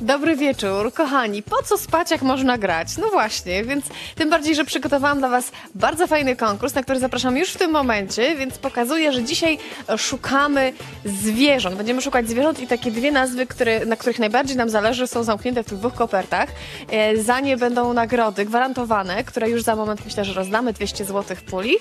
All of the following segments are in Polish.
Dobry wieczór, kochani. Po co spać, jak można grać? No właśnie, więc tym bardziej, że przygotowałam dla Was bardzo fajny konkurs, na który zapraszam już w tym momencie, więc pokazuję, że dzisiaj szukamy zwierząt. Będziemy szukać zwierząt i takie dwie nazwy, które, na których najbardziej nam zależy, są zamknięte w tych dwóch kopertach. E, Za nie będą nagrody gwarantowane, które już za moment myślę, że rozdamy 200 zł puli.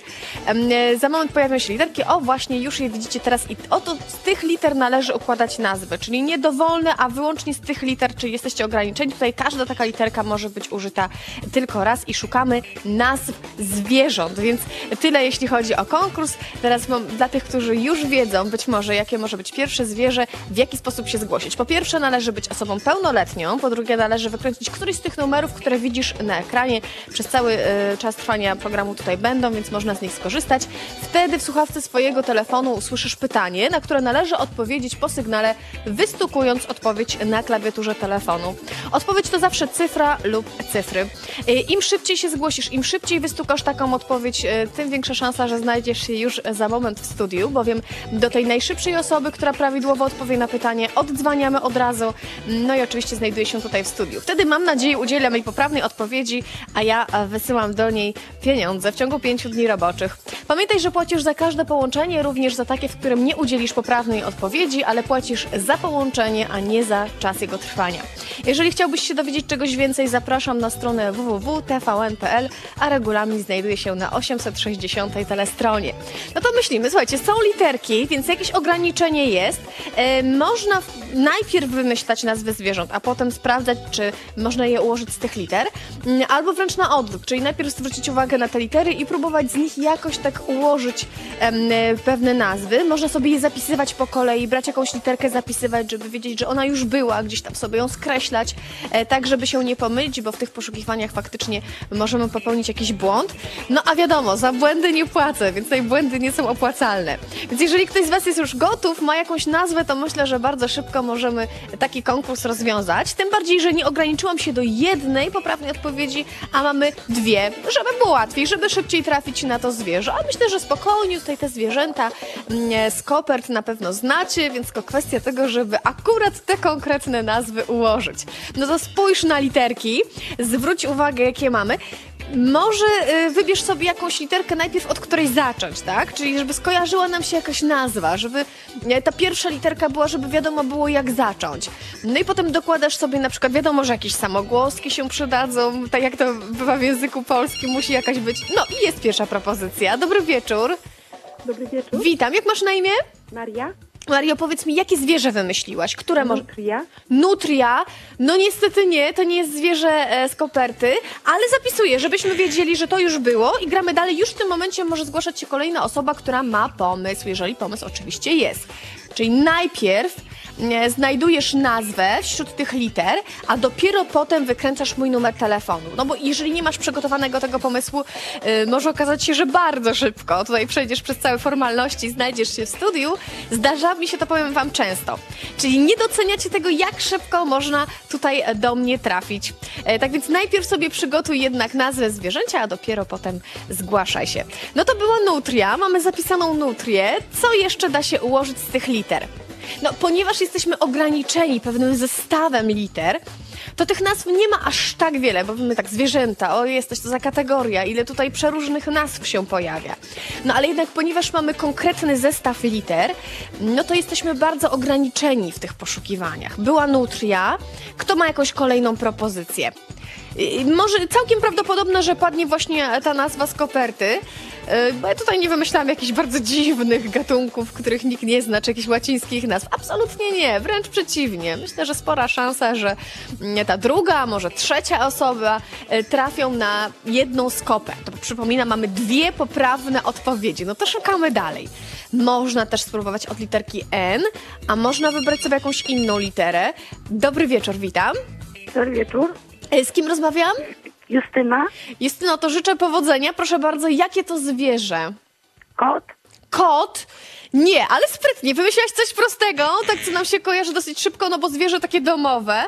Em, e, Za moment pojawią się literki. O, właśnie, już je widzicie teraz i oto z tych liter należy układać nazwy, czyli nie dowolne, a wyłącznie z tych liter, czy jesteście ograniczeni. Tutaj każda taka literka może być użyta tylko raz i szukamy nazw zwierząt, więc tyle jeśli chodzi o konkurs. Teraz mam dla tych, którzy już wiedzą być może, jakie może być pierwsze zwierzę, w jaki sposób się zgłosić. Po pierwsze należy być osobą pełnoletnią, po drugie należy wykręcić któryś z tych numerów, które widzisz na ekranie. Przez cały e, czas trwania programu tutaj będą, więc można z nich skorzystać. Wtedy w słuchawce swojego telefonu usłyszysz pytanie, na które należy odpowiedzieć po sygnale, wystukując odpowiedź na klawiaturze telefonu. Odpowiedź to zawsze cyfra lub cyfry. E, Im szybciej się zgłosisz, im szybciej wystukasz taką odpowiedź, e, tym większa szansa, że znajdziesz się już za moment w studiu, bowiem do tej najszybszej osoby, która prawidłowo odpowie na pytanie, oddzwaniamy od razu. No i oczywiście znajduje się tutaj w studiu. Wtedy mam nadzieję udzielam jej poprawnej odpowiedzi, a ja e, wysyłam do niej pieniądze w ciągu pięciu dni roboczych. Pamiętaj, że płacisz za każde połączenie, również za takie, w którym nie udzielisz poprawnej odpowiedzi, ale płacisz za połączenie, a nie za czas jego trwania. Jeżeli chciałbyś się dowiedzieć czegoś więcej, zapraszam na stronę www.tvn.pl, a regulamin znajduje się na 860 telestronie. No to myślimy, słuchajcie, są literki, więc jakieś ograniczenie jest. E, można najpierw wymyślać nazwy zwierząt, a potem sprawdzać, czy można je ułożyć z tych liter, Mm, albo wręcz na odwrót, czyli najpierw zwrócić uwagę na te litery i próbować z nich jakoś tak ułożyć em, e, pewne nazwy. Można sobie je zapisywać po kolei, brać jakąś literkę, zapisywać, żeby wiedzieć, że ona już była, gdzieś tam sobie ją skreślać, e, tak żeby się nie pomylić, bo w tych poszukiwaniach faktycznie możemy popełnić jakiś błąd. No a wiadomo, za błędy nie płacę, więc tutaj błędy nie są opłacalne. Więc jeżeli ktoś z Was jest już gotów, ma jakąś nazwę, to myślę, że bardzo szybko możemy taki konkurs rozwiązać. Tym bardziej, że nie ograniczyłam się do jednej poprawnej odpowiedzi, a mamy dwie, żeby było łatwiej, żeby szybciej trafić na to zwierzę. A myślę, że spokojnie tutaj te zwierzęta mm, z kopert na pewno znacie, więc tylko kwestia tego, żeby akurat te konkretne nazwy ułożyć. No to spójrz na literki, zwróć uwagę, jakie mamy. Może y, wybierz sobie jakąś literkę najpierw, od której zacząć, tak? Czyli żeby skojarzyła nam się jakaś nazwa, żeby ta pierwsza literka była, żeby wiadomo było jak zacząć. No i potem dokładasz sobie na przykład, wiadomo, że jakieś samogłoski się przydadzą, tak jak to bywa w języku polskim, musi jakaś być. No i jest pierwsza propozycja. Dobry wieczór. Dobry wieczór. Witam, jak masz na imię? Maria. Mario, powiedz mi, jakie zwierzę wymyśliłaś? Które może... Nutria. Nutria. No niestety nie, to nie jest zwierzę e, z koperty, ale zapisuję, żebyśmy wiedzieli, że to już było i gramy dalej. Już w tym momencie może zgłaszać się kolejna osoba, która ma pomysł, jeżeli pomysł oczywiście jest. Czyli najpierw znajdujesz nazwę wśród tych liter, a dopiero potem wykręcasz mój numer telefonu. No bo jeżeli nie masz przygotowanego tego pomysłu, e, może okazać się, że bardzo szybko tutaj przejdziesz przez całe formalności, znajdziesz się w studiu. Zdarza mi się to, powiem wam, często. Czyli nie doceniacie tego, jak szybko można tutaj e, do mnie trafić. E, tak więc najpierw sobie przygotuj jednak nazwę zwierzęcia, a dopiero potem zgłaszaj się. No to była nutria, mamy zapisaną nutrię. Co jeszcze da się ułożyć z tych liter? No, ponieważ jesteśmy ograniczeni pewnym zestawem liter, to tych nazw nie ma aż tak wiele, bo my tak zwierzęta, o jesteś to za kategoria, ile tutaj przeróżnych nazw się pojawia. No ale jednak ponieważ mamy konkretny zestaw liter, no to jesteśmy bardzo ograniczeni w tych poszukiwaniach. Była nutria, kto ma jakąś kolejną propozycję? Może całkiem prawdopodobne, że padnie właśnie ta nazwa z koperty, y, bo ja tutaj nie wymyślałam jakichś bardzo dziwnych gatunków, których nikt nie zna, czy jakichś łacińskich nazw. Absolutnie nie, wręcz przeciwnie. Myślę, że spora szansa, że mm, ta druga, może trzecia osoba y, trafią na jedną z kopert. Przypominam, mamy dwie poprawne odpowiedzi. No to szukamy dalej. Można też spróbować od literki N, a można wybrać sobie jakąś inną literę. Dobry wieczór, witam. Dobry wieczór. E, Z kim rozmawiam? Justyna. Justyno, to życzę powodzenia. Proszę bardzo, jakie to zwierzę? Kot. Kot? Nie, ale sprytnie. Wymyśliłaś coś prostego, tak co nam się kojarzy dosyć szybko, no bo zwierzę takie domowe.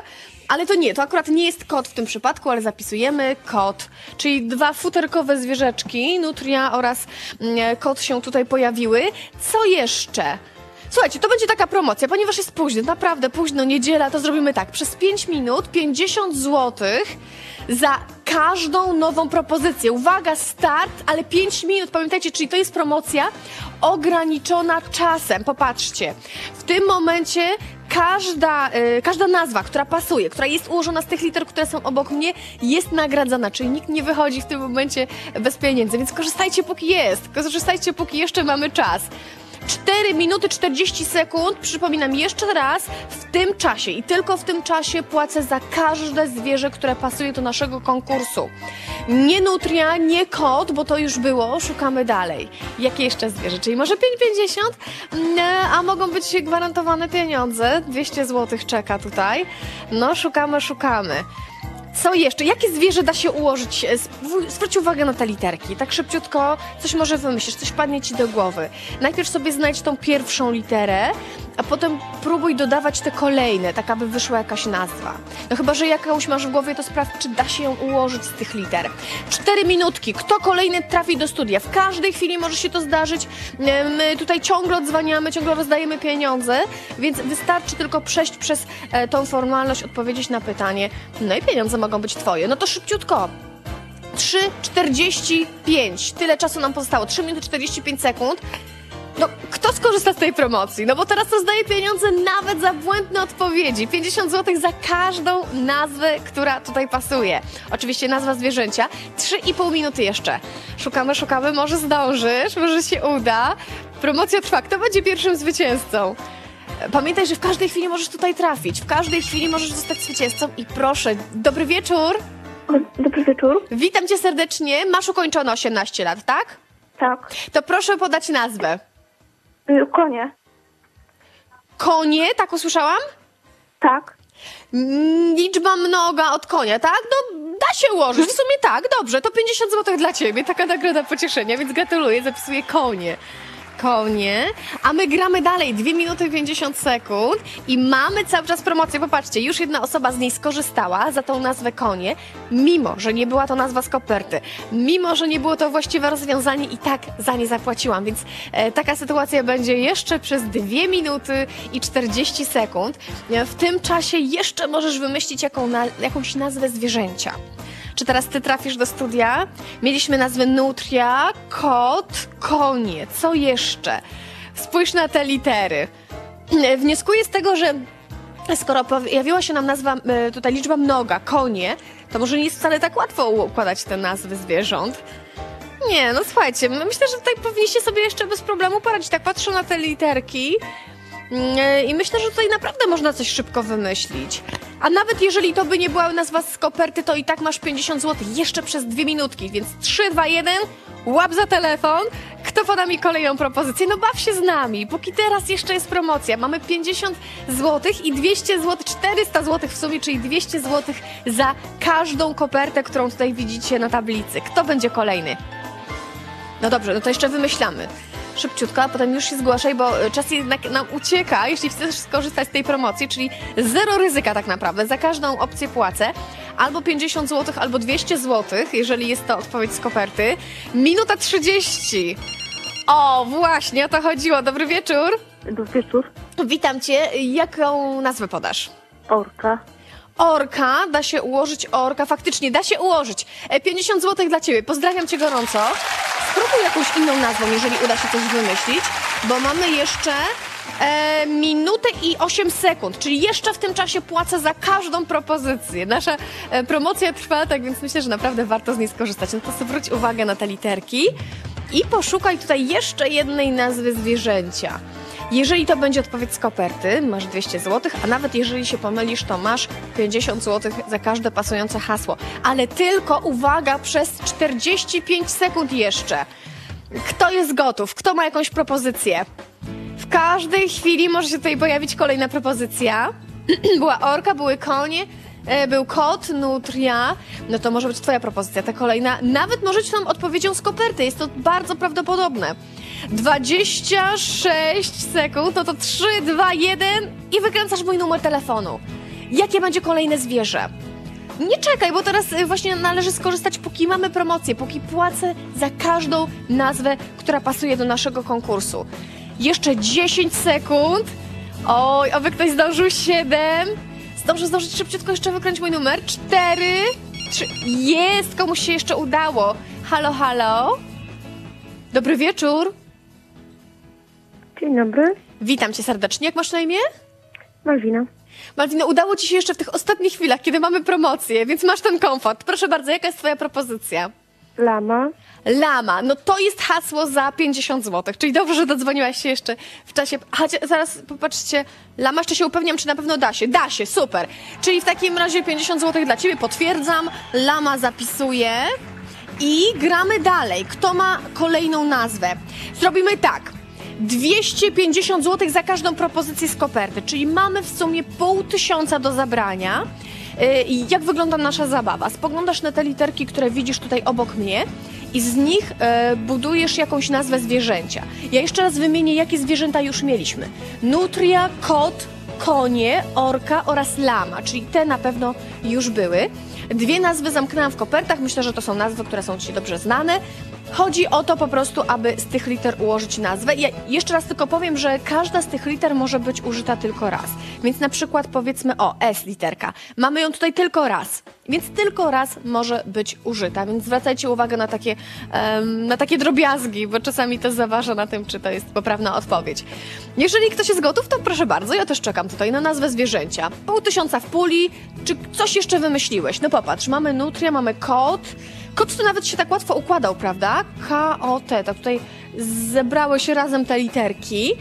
Ale to nie, to akurat nie jest kot w tym przypadku, ale zapisujemy kot. Czyli dwa futerkowe zwierzeczki, nutria oraz mm, kot się tutaj pojawiły. Co jeszcze? Słuchajcie, to będzie taka promocja, ponieważ jest późno, naprawdę późno, niedziela, to zrobimy tak. Przez 5 minut 50 zł za każdą nową propozycję. Uwaga, start, ale 5 minut, pamiętajcie, czyli to jest promocja ograniczona czasem. Popatrzcie, w tym momencie każda, y, każda nazwa, która pasuje, która jest ułożona z tych liter, które są obok mnie, jest nagradzana, czyli nikt nie wychodzi w tym momencie bez pieniędzy, więc korzystajcie póki jest, korzystajcie póki jeszcze mamy czas. 4 minuty 40 sekund, przypominam jeszcze raz, w tym czasie i tylko w tym czasie płacę za każde zwierzę, które pasuje do naszego konkursu. Nie nutria, nie kot, bo to już było, szukamy dalej. Jakie jeszcze zwierzę? Czyli może 5,50, Mm, a mogą być gwarantowane pieniądze. 200 zł czeka tutaj. No, szukamy, szukamy. Co jeszcze? Jakie zwierzę da się ułożyć? E, Zw- Zwróć uwagę na te literki. Tak szybciutko coś może wymyślisz, coś padnie ci do głowy. Najpierw sobie znajdź tą pierwszą literę, a potem próbuj dodawać te kolejne, tak aby wyszła jakaś nazwa. No chyba, że jakąś masz w głowie, to sprawdź, czy da się ją ułożyć z tych liter. Cztery minutki. Kto kolejny trafi do studia? W każdej chwili może się to zdarzyć. E, My tutaj ciągle odzwaniamy, ciągle rozdajemy pieniądze, więc wystarczy tylko przejść przez e, tą formalność, odpowiedzieć na pytanie, no i pieniądze mogą być twoje. No to szybciutko. 3,45. Tyle czasu nam pozostało. 3 minuty 45 sekund. No, kto skorzysta z tej promocji? No bo teraz rozdaję pieniądze nawet za błędne odpowiedzi. 50 zł za każdą nazwę, która tutaj pasuje. Oczywiście nazwa zwierzęcia. 3,5 minuty jeszcze. Szukamy, szukamy, może zdążysz, może się uda. Promocja trwa. Kto będzie pierwszym zwycięzcą? Pamiętaj, że w każdej chwili możesz tutaj trafić. W każdej chwili możesz zostać zwycięzcą. I proszę, dobry wieczór. Dobry wieczór. Witam cię serdecznie. Masz ukończone 18 lat, tak? Tak. To proszę podać nazwę. Y, Konie. Konie, tak usłyszałam? Tak. Mm, Liczba mnoga od konia, tak? No, da się ułożyć. W sumie tak, dobrze. To 50 zł dla ciebie. Taka nagroda pocieszenia, więc gratuluję. Zapisuję konie. Konie. A my gramy dalej. 2 minuty 50 sekund i mamy cały czas promocję. Popatrzcie, już jedna osoba z niej skorzystała za tą nazwę konie, mimo, że nie była to nazwa z koperty. Mimo, że nie było to właściwe rozwiązanie i tak za nie zapłaciłam, więc e, taka sytuacja będzie jeszcze przez 2 minuty i 40 sekund. E, W tym czasie jeszcze możesz wymyślić jaką na, jakąś nazwę zwierzęcia. Czy teraz ty trafisz do studia? Mieliśmy nazwy nutria, kot, konie. Co jeszcze? Spójrz na te litery. Wnioskuję z tego, że skoro pojawiła się nam nazwa, e, tutaj liczba mnoga, konie, to może nie jest wcale tak łatwo układać te nazwy zwierząt. Nie, no słuchajcie, my- myślę, że tutaj powinniście sobie jeszcze bez problemu poradzić. Tak patrzę na te literki i myślę, że tutaj naprawdę można coś szybko wymyślić. A nawet jeżeli to by nie była nazwa z koperty, to i tak masz 50 zł jeszcze przez dwie minutki, więc 3, 2, 1, łap za telefon. Kto poda mi kolejną propozycję? No baw się z nami, póki teraz jeszcze jest promocja. Mamy 50 zł i 200 zł, 400 zł w sumie, czyli 200 zł za każdą kopertę, którą tutaj widzicie na tablicy. Kto będzie kolejny? No dobrze, no to jeszcze wymyślamy. Szybciutko, a potem już się zgłaszaj, bo y, czas jednak nam ucieka, jeśli chcesz skorzystać z tej promocji, czyli zero ryzyka tak naprawdę. Za każdą opcję płacę albo 50 zł, albo 200 zł, jeżeli jest to odpowiedź z koperty. Minuta 30. O, właśnie o to chodziło. Dobry wieczór. Dobry wieczór. Witam cię. Jaką nazwę podasz? Orka. Orka, da się ułożyć orka, faktycznie da się ułożyć. E, 50 zł dla ciebie, pozdrawiam cię gorąco. Spróbuj jakąś inną nazwą, jeżeli uda się coś wymyślić, bo mamy jeszcze e, minutę i 8 sekund, czyli jeszcze w tym czasie płacę za każdą propozycję. Nasza e, promocja trwa, tak więc myślę, że naprawdę warto z niej skorzystać. No to zwróć uwagę na te literki i poszukaj tutaj jeszcze jednej nazwy zwierzęcia. Jeżeli to będzie odpowiedź z koperty, masz 200 zł, a nawet jeżeli się pomylisz, to masz 50 zł za każde pasujące hasło. Ale tylko uwaga, przez 45 sekund jeszcze. Kto jest gotów? Kto ma jakąś propozycję? W każdej chwili może się tutaj pojawić kolejna propozycja. Była orka, były konie, e, był kot, nutria. No to może być twoja propozycja, ta kolejna. Nawet może być nam odpowiedzią z koperty, jest to bardzo prawdopodobne. 26 sekund, no to 3, 2, 1 i wykręcasz mój numer telefonu. Jakie będzie kolejne zwierzę? Nie czekaj, bo teraz y, właśnie należy skorzystać, póki mamy promocję, póki płacę za każdą nazwę, która pasuje do naszego konkursu. Jeszcze 10 sekund. Oj, oby ktoś zdążył 7. Zdążę zdążyć szybciutko jeszcze wykręcić mój numer. 4, 3. Jest, komuś się jeszcze udało. Halo, halo. Dobry wieczór. Dzień dobry. Witam cię serdecznie. Jak masz na imię? Malwina. Malwina, udało ci się jeszcze w tych ostatnich chwilach, kiedy mamy promocję, więc masz ten komfort. Proszę bardzo, jaka jest twoja propozycja? Lama. Lama, no to jest hasło za 50 zł, czyli dobrze, że dodzwoniłaś się jeszcze w czasie. Chodź, zaraz popatrzcie, Lama, jeszcze się upewniam, czy na pewno da się. Da się, super. Czyli w takim razie 50 zł dla ciebie, potwierdzam. Lama zapisuje i gramy dalej. Kto ma kolejną nazwę? Zrobimy tak. 250 zł za każdą propozycję z koperty, czyli mamy w sumie pół tysiąca do zabrania. I jak wygląda nasza zabawa? Spoglądasz na te literki, które widzisz tutaj obok mnie i z nich e, budujesz jakąś nazwę zwierzęcia. Ja jeszcze raz wymienię, jakie zwierzęta już mieliśmy. Nutria, kot, konie, orka oraz lama, czyli te na pewno już były. Dwie nazwy zamknęłam w kopertach, myślę, że to są nazwy, które są Ci dobrze znane. Chodzi o to po prostu, aby z tych liter ułożyć nazwę. Ja jeszcze raz tylko powiem, że każda z tych liter może być użyta tylko raz. Więc na przykład powiedzmy o S literka. Mamy ją tutaj tylko raz. Więc tylko raz może być użyta, więc zwracajcie uwagę na takie, em, na takie drobiazgi, bo czasami to zaważa na tym, czy to jest poprawna odpowiedź. Jeżeli ktoś jest gotów, to proszę bardzo, ja też czekam tutaj na nazwę zwierzęcia. Pół tysiąca w puli, czy coś jeszcze wymyśliłeś? No popatrz, mamy nutria, mamy kot. Kot to nawet się tak łatwo układał, prawda? K-O-T, to tutaj zebrały się razem te literki.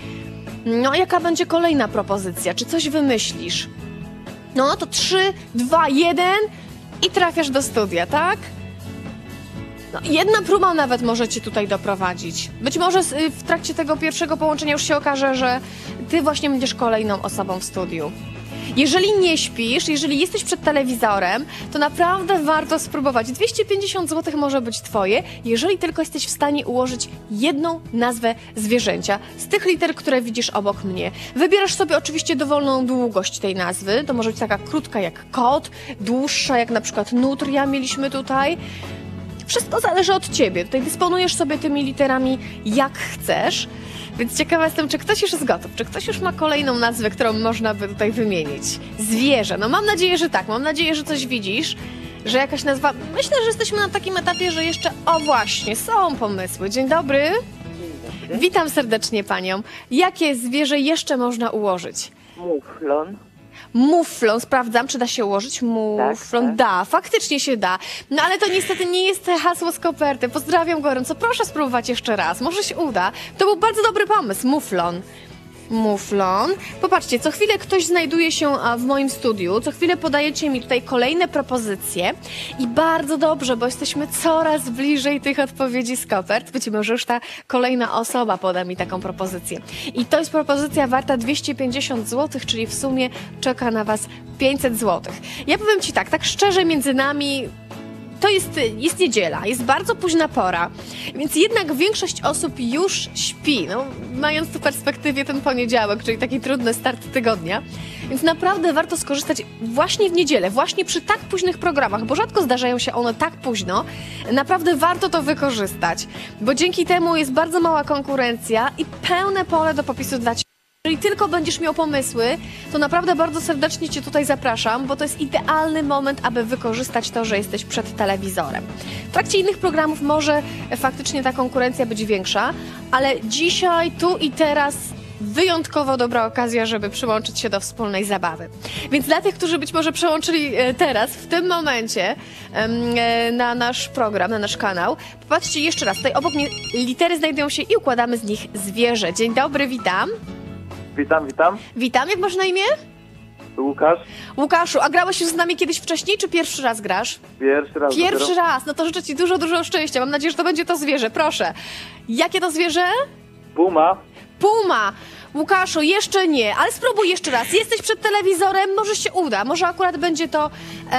No, jaka będzie kolejna propozycja? Czy coś wymyślisz? No to 3, 2, 1 i trafiasz do studia, tak? No, jedna próba nawet może cię tutaj doprowadzić. Być może w trakcie tego pierwszego połączenia już się okaże, że ty właśnie będziesz kolejną osobą w studiu. Jeżeli nie śpisz, jeżeli jesteś przed telewizorem, to naprawdę warto spróbować. 250 zł może być twoje, jeżeli tylko jesteś w stanie ułożyć jedną nazwę zwierzęcia z tych liter, które widzisz obok mnie. Wybierasz sobie oczywiście dowolną długość tej nazwy. To może być taka krótka jak kot, dłuższa jak na przykład nutria mieliśmy tutaj. Wszystko zależy od ciebie. Tutaj dysponujesz sobie tymi literami jak chcesz. Więc ciekawa jestem, czy ktoś już jest gotów, czy ktoś już ma kolejną nazwę, którą można by tutaj wymienić. Zwierzę. No mam nadzieję, że tak. Mam nadzieję, że coś widzisz, że jakaś nazwa. Myślę, że jesteśmy na takim etapie, że jeszcze. O właśnie, są pomysły. Dzień dobry. Witam serdecznie panią. Jakie zwierzę jeszcze można ułożyć? Muflon. Muflon, sprawdzam, czy da się ułożyć. Muflon, tak. da, faktycznie się da. No ale to niestety nie jest hasło z koperty. Pozdrawiam gorąco. Proszę spróbować jeszcze raz, może się uda. To był bardzo dobry pomysł, muflon. Muflon. Popatrzcie, co chwilę ktoś znajduje się w moim studiu, co chwilę podajecie mi tutaj kolejne propozycje i bardzo dobrze, bo jesteśmy coraz bliżej tych odpowiedzi z kopert. Być może już ta kolejna osoba poda mi taką propozycję. I to jest propozycja warta 250 zł, czyli w sumie czeka na Was 500 zł. Ja powiem Ci tak, tak szczerze między nami, to jest, jest niedziela, jest bardzo późna pora, więc jednak większość osób już śpi, no, mając w perspektywie ten poniedziałek, czyli taki trudny start tygodnia. Więc naprawdę warto skorzystać właśnie w niedzielę, właśnie przy tak późnych programach, bo rzadko zdarzają się one tak późno. Naprawdę warto to wykorzystać, bo dzięki temu jest bardzo mała konkurencja i pełne pole do popisu dla Ciebie. Jeżeli tylko będziesz miał pomysły, to naprawdę bardzo serdecznie Cię tutaj zapraszam, bo to jest idealny moment, aby wykorzystać to, że jesteś przed telewizorem. W trakcie innych programów może faktycznie ta konkurencja być większa, ale dzisiaj, tu i teraz wyjątkowo dobra okazja, żeby przyłączyć się do wspólnej zabawy. Więc dla tych, którzy być może przełączyli e, teraz, w tym momencie e, na nasz program, na nasz kanał, popatrzcie jeszcze raz, tutaj obok mnie litery znajdują się i układamy z nich zwierzę. Dzień dobry, witam. Witam, witam. Witam, jak masz na imię? Łukasz. Łukaszu, a grałeś już z nami kiedyś wcześniej, czy pierwszy raz grasz? Pierwszy raz. Pierwszy dopiero. raz, no to życzę Ci dużo, dużo szczęścia. Mam nadzieję, że to będzie to zwierzę, proszę. Jakie to zwierzę? Puma. Puma! Łukaszu, jeszcze nie, ale spróbuj jeszcze raz. Jesteś przed telewizorem, może się uda. Może akurat będzie to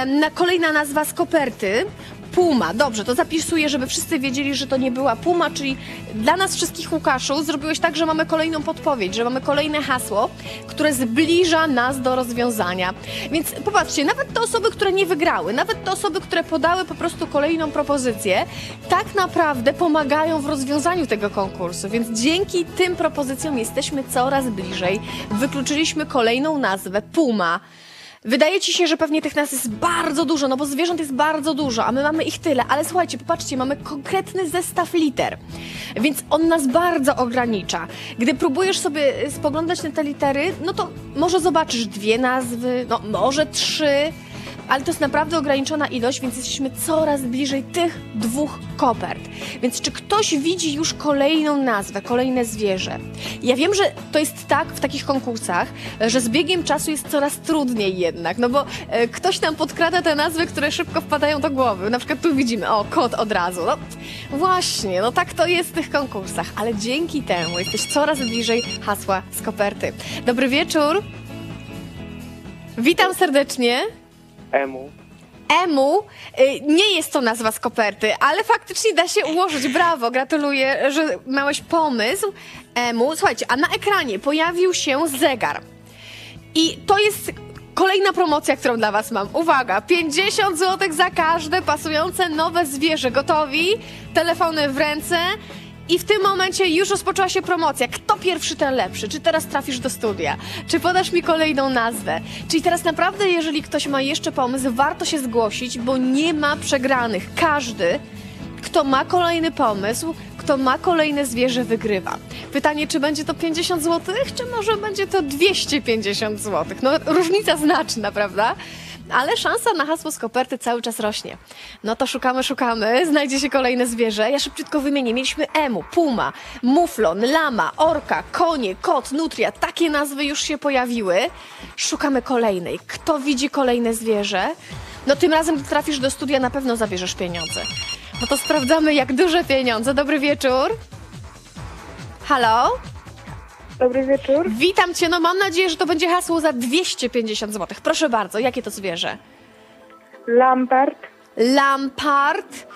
na kolejna nazwa z koperty. Puma. Dobrze, to zapisuję, żeby wszyscy wiedzieli, że to nie była Puma, czyli dla nas wszystkich, Łukaszu, zrobiłeś tak, że mamy kolejną podpowiedź, że mamy kolejne hasło, które zbliża nas do rozwiązania. Więc popatrzcie, nawet te osoby, które nie wygrały, nawet te osoby, które podały po prostu kolejną propozycję, tak naprawdę pomagają w rozwiązaniu tego konkursu. Więc dzięki tym propozycjom jesteśmy coraz bliżej. Wykluczyliśmy kolejną nazwę Puma. Wydaje ci się, że pewnie tych nas jest bardzo dużo, no bo zwierząt jest bardzo dużo, a my mamy ich tyle. Ale słuchajcie, popatrzcie, mamy konkretny zestaw liter, więc on nas bardzo ogranicza. Gdy próbujesz sobie y, spoglądać na te litery, no to może zobaczysz dwie nazwy, no może trzy, ale to jest naprawdę ograniczona ilość, więc jesteśmy coraz bliżej tych dwóch kopert. Więc czy ktoś widzi już kolejną nazwę, kolejne zwierzę? Ja wiem, że to jest tak w takich konkursach, że z biegiem czasu jest coraz trudniej jednak, no bo e, ktoś nam podkrada te nazwy, które szybko wpadają do głowy. Na przykład tu widzimy, o, kot od razu. No właśnie, no tak to jest w tych konkursach, ale dzięki temu jesteś coraz bliżej hasła z koperty. Dobry wieczór. Witam serdecznie. Emu. Emu y, nie jest to nazwa z koperty, ale faktycznie da się ułożyć. Brawo, gratuluję, że miałeś pomysł. Emu, słuchajcie, a na ekranie pojawił się zegar. I to jest kolejna promocja, którą dla Was mam. Uwaga, 50 zł za każde pasujące nowe zwierzę. Gotowi? Telefony w ręce. I w tym momencie już rozpoczęła się promocja. Kto pierwszy, ten lepszy. Czy teraz trafisz do studia? Czy podasz mi kolejną nazwę? Czyli teraz naprawdę, jeżeli ktoś ma jeszcze pomysł, warto się zgłosić, bo nie ma przegranych. Każdy, kto ma kolejny pomysł, kto ma kolejne zwierzę, wygrywa. Pytanie, czy będzie to 50 zł, czy może będzie to 250 zł? No, różnica znaczna, prawda? Ale szansa na hasło z koperty cały czas rośnie. No to szukamy, szukamy, znajdzie się kolejne zwierzę. Ja szybciutko wymienię. Mieliśmy emu, puma, muflon, lama, orka, konie, kot, nutria. Takie nazwy już się pojawiły. Szukamy kolejnej. Kto widzi kolejne zwierzę? No tym razem, gdy trafisz do studia, na pewno zabierzesz pieniądze. No to sprawdzamy, jak duże pieniądze. Dobry wieczór. Halo? Dobry wieczór. Witam Cię. No mam nadzieję, że to będzie hasło za 250 zł. Proszę bardzo, jakie to zwierzę? Lampart. Lampart.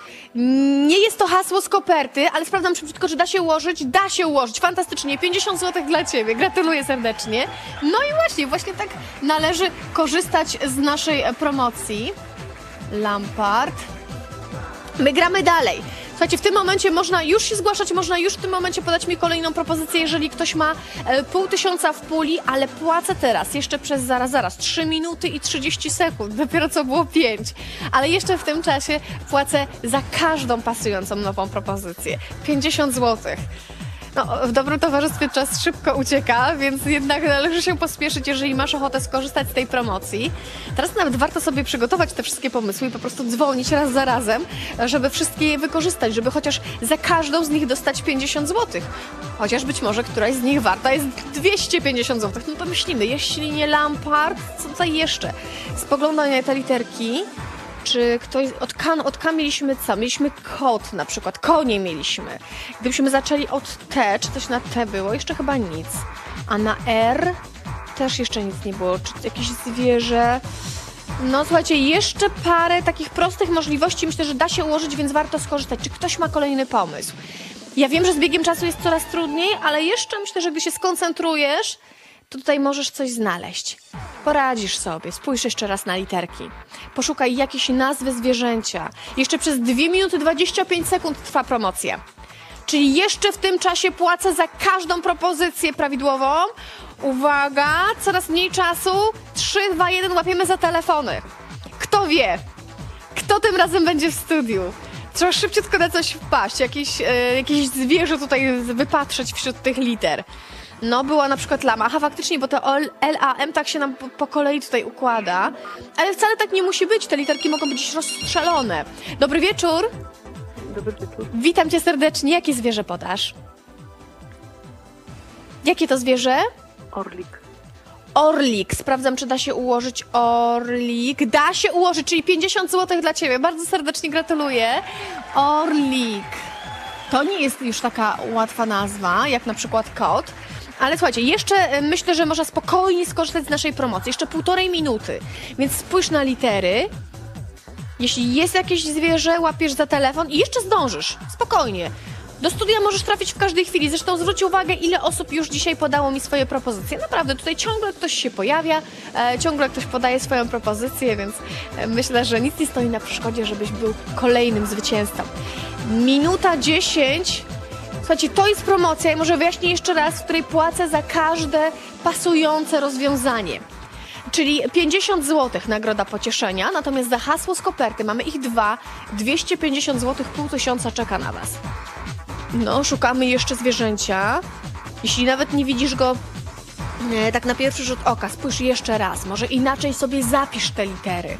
Nie jest to hasło z koperty, ale sprawdzam szybciutko, czy da się ułożyć. Da się ułożyć. Fantastycznie. 50 zł dla Ciebie. Gratuluję serdecznie. No i właśnie, właśnie tak należy korzystać z naszej promocji. Lampart. My gramy dalej. Słuchajcie, w tym momencie można już się zgłaszać, można już w tym momencie podać mi kolejną propozycję, jeżeli ktoś ma e, pół tysiąca w puli, ale płacę teraz, jeszcze przez zaraz, zaraz, 3 minuty i 30 sekund, dopiero co było 5, ale jeszcze w tym czasie płacę za każdą pasującą nową propozycję. 50 złotych. No, w dobrym towarzystwie czas szybko ucieka, więc jednak należy się pospieszyć, jeżeli masz ochotę skorzystać z tej promocji. Teraz nawet warto sobie przygotować te wszystkie pomysły i po prostu dzwonić raz za razem, żeby wszystkie je wykorzystać, żeby chociaż za każdą z nich dostać 50 zł. Chociaż być może któraś z nich warta jest 250 zł. No to myślimy, jeśli nie Lampard, co tutaj jeszcze? Spoglądaj na te literki czy ktoś, od K, od mieliśmy co? Mieliśmy kot na przykład, konie mieliśmy. Gdybyśmy zaczęli od T, czy coś na T było? Jeszcze chyba nic. A na R też jeszcze nic nie było. Czy jakieś zwierzę? No słuchajcie, jeszcze parę takich prostych możliwości myślę, że da się ułożyć, więc warto skorzystać. Czy ktoś ma kolejny pomysł? Ja wiem, że z biegiem czasu jest coraz trudniej, ale jeszcze myślę, że gdy się skoncentrujesz, to tutaj możesz coś znaleźć. Poradzisz sobie, spójrz jeszcze raz na literki. Poszukaj jakiejś nazwy zwierzęcia. Jeszcze przez 2 minuty 25 sekund trwa promocja. Czyli jeszcze w tym czasie płacę za każdą propozycję prawidłową. Uwaga, coraz mniej czasu. 3, 2, 1, łapiemy za telefony. Kto wie? Kto tym razem będzie w studiu? Trzeba szybciutko na coś wpaść, jakieś, e, jakieś zwierzę tutaj wypatrzeć wśród tych liter. No, była na przykład lama. Aha, faktycznie, bo to L, A, M tak się nam po, po kolei tutaj układa. Ale wcale tak nie musi być. Te literki mogą być rozstrzelone. Dobry wieczór. Dobry wieczór. Witam cię serdecznie. Jakie zwierzę podasz? Jakie to zwierzę? Orlik. Orlik. Sprawdzam, czy da się ułożyć orlik. Da się ułożyć, czyli 50 zł dla ciebie. Bardzo serdecznie gratuluję. Orlik. To nie jest już taka łatwa nazwa, jak na przykład kot. Ale słuchajcie, jeszcze e, myślę, że można spokojnie skorzystać z naszej promocji. Jeszcze półtorej minuty. Więc spójrz na litery. Jeśli jest jakieś zwierzę, łapiesz za telefon i jeszcze zdążysz. Spokojnie. Do studia możesz trafić w każdej chwili. Zresztą zwróć uwagę, ile osób już dzisiaj podało mi swoje propozycje. Naprawdę, tutaj ciągle ktoś się pojawia, e, ciągle ktoś podaje swoją propozycję, więc e, myślę, że nic nie stoi na przeszkodzie, żebyś był kolejnym zwycięzcą. Minuta 10. Słuchajcie, to jest promocja i może wyjaśnię jeszcze raz, w której płacę za każde pasujące rozwiązanie. Czyli 50 zł nagroda pocieszenia, natomiast za hasło z koperty mamy ich dwa, 250 zł, pół tysiąca czeka na Was. No, szukamy jeszcze zwierzęcia. Jeśli nawet nie widzisz go e, tak na pierwszy rzut oka, spójrz jeszcze raz. Może inaczej sobie zapisz te litery.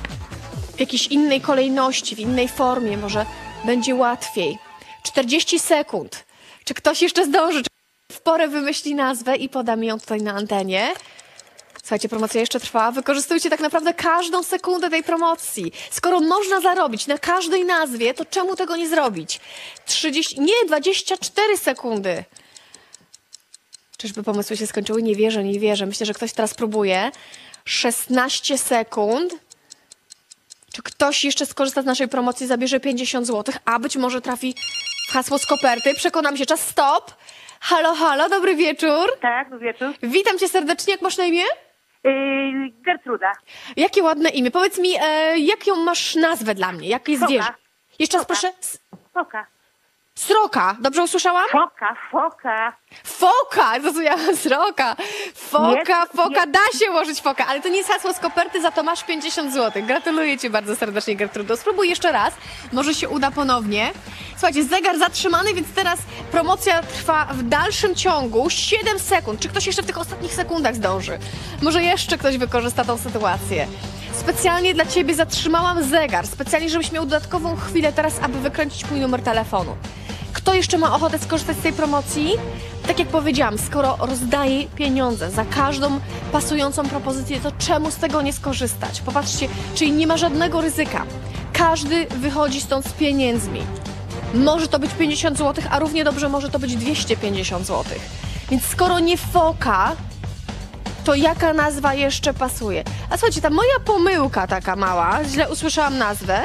W jakiejś innej kolejności, w innej formie, może będzie łatwiej. 40 sekund. Czy ktoś jeszcze zdąży? Czy w porę wymyśli nazwę i poda mi ją tutaj na antenie? Słuchajcie, promocja jeszcze trwa. Wykorzystujcie tak naprawdę każdą sekundę tej promocji. Skoro można zarobić na każdej nazwie, to czemu tego nie zrobić? 30, nie, 24 sekundy. Czyżby pomysły się skończyły? Nie wierzę, nie wierzę. Myślę, że ktoś teraz próbuje. 16 sekund. Czy ktoś jeszcze skorzysta z naszej promocji, zabierze 50 zł, a być może trafi hasło z koperty? Przekonam się. Czas stop. Halo, halo, dobry wieczór. Tak, dobry wieczór. Witam cię serdecznie. Jak masz na imię? Yy, Gertruda. Jakie ładne imię. Powiedz mi, e, jaką masz nazwę dla mnie? Jakie zwierzę? Jeszcze raz proszę. S- Foka. Sroka. Dobrze usłyszałam? Foka, foka. Foka! Zrozumiałam, sroka. Foka, Nie, foka. nie. Da się ułożyć foka, ale to nie jest hasło z koperty, za to masz 50 zł. Gratuluję ci bardzo serdecznie, Gertrudo. Spróbuj jeszcze raz. Może się uda ponownie. Słuchajcie, zegar zatrzymany, więc teraz promocja trwa w dalszym ciągu 7 sekund. Czy ktoś jeszcze w tych ostatnich sekundach zdąży? Może jeszcze ktoś wykorzysta tą sytuację. Specjalnie dla ciebie zatrzymałam zegar, specjalnie żebyś miał dodatkową chwilę teraz, aby wykręcić mój numer telefonu. Kto jeszcze ma ochotę skorzystać z tej promocji? Tak jak powiedziałam, skoro rozdaję pieniądze za każdą pasującą propozycję, to czemu z tego nie skorzystać? Popatrzcie, czyli nie ma żadnego ryzyka. Każdy wychodzi stąd z pieniędzmi. Może to być 50 zł, a równie dobrze może to być 250 zł. Więc skoro nie foka, to jaka nazwa jeszcze pasuje? A słuchajcie, ta moja pomyłka taka mała, źle usłyszałam nazwę,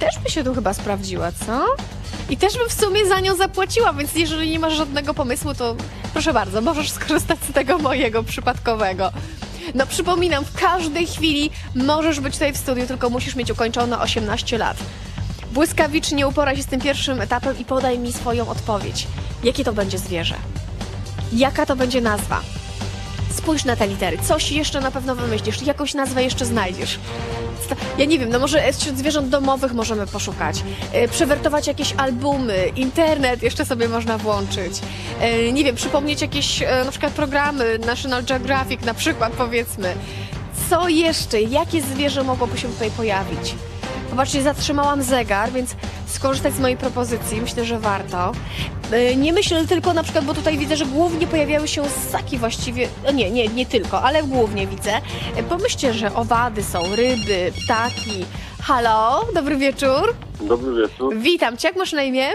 też by się tu chyba sprawdziła, co? I też bym w sumie za nią zapłaciła, więc jeżeli nie masz żadnego pomysłu, to proszę bardzo, możesz skorzystać z tego mojego przypadkowego. No przypominam, w każdej chwili możesz być tutaj w studiu, tylko musisz mieć ukończone 18 lat. Błyskawicznie uporaj się z tym pierwszym etapem i podaj mi swoją odpowiedź. Jakie to będzie zwierzę? Jaka to będzie nazwa? Spójrz na te litery. Coś jeszcze na pewno wymyślisz. Jakąś nazwę jeszcze znajdziesz. Ja nie wiem, no może wśród zwierząt domowych możemy poszukać. E, Przewertować jakieś albumy, internet jeszcze sobie można włączyć. E, Nie wiem, przypomnieć jakieś e, na przykład programy National Geographic na przykład powiedzmy. Co jeszcze? Jakie zwierzę mogłoby się tutaj pojawić? Popatrzcie, zatrzymałam zegar, więc skorzystać z mojej propozycji. Myślę, że warto. E, Nie myślę tylko na przykład, bo tutaj widzę, że głównie pojawiały się ssaki właściwie. No nie, nie, nie tylko, ale głównie widzę. E, Pomyślcie, że owady są, ryby, ptaki. Halo, dobry wieczór. Dobry wieczór, Witam cię, jak masz na imię?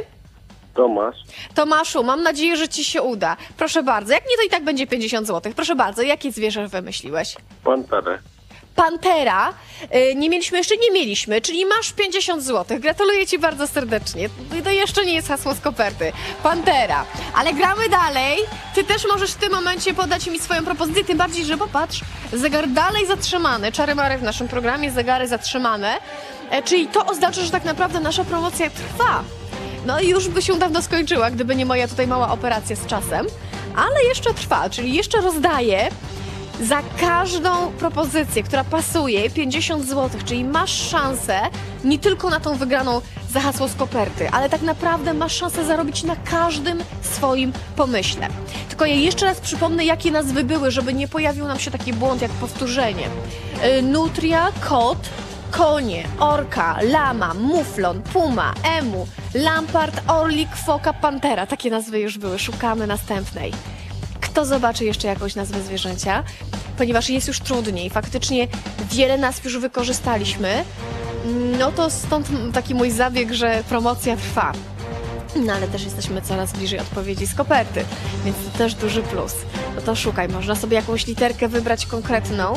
Tomasz. Tomaszu, mam nadzieję, że ci się uda. Proszę bardzo, jak nie, to i tak będzie 50 zł. Proszę bardzo, jakie zwierzę wymyśliłeś? Panterę. Pantera. Y, Nie mieliśmy jeszcze, nie mieliśmy, czyli masz 50 zł. Gratuluję Ci bardzo serdecznie. To jeszcze nie jest hasło z koperty. Pantera. Ale gramy dalej. Ty też możesz w tym momencie podać mi swoją propozycję, tym bardziej, że popatrz, zegar dalej zatrzymany. Czary mary w naszym programie, zegary zatrzymane. E, Czyli to oznacza, że tak naprawdę nasza promocja trwa. No i już by się dawno skończyła, gdyby nie moja tutaj mała operacja z czasem. Ale jeszcze trwa, czyli jeszcze rozdaję za każdą propozycję, która pasuje 50 zł, czyli masz szansę nie tylko na tą wygraną za hasło z koperty, ale tak naprawdę masz szansę zarobić na każdym swoim pomyśle. Tylko ja jeszcze raz przypomnę, jakie nazwy były, żeby nie pojawił nam się taki błąd jak powtórzenie. Y, Nutria, kot, konie, orka, lama, muflon, puma, emu, lampart, orlik, foka, pantera. Takie nazwy już były. Szukamy następnej. Kto zobaczy jeszcze jakąś nazwę zwierzęcia? Ponieważ jest już trudniej. Faktycznie wiele nazw już wykorzystaliśmy. No to stąd taki mój zabieg, że promocja trwa. No ale też jesteśmy coraz bliżej odpowiedzi z koperty, więc to też duży plus. no to szukaj, można sobie jakąś literkę wybrać konkretną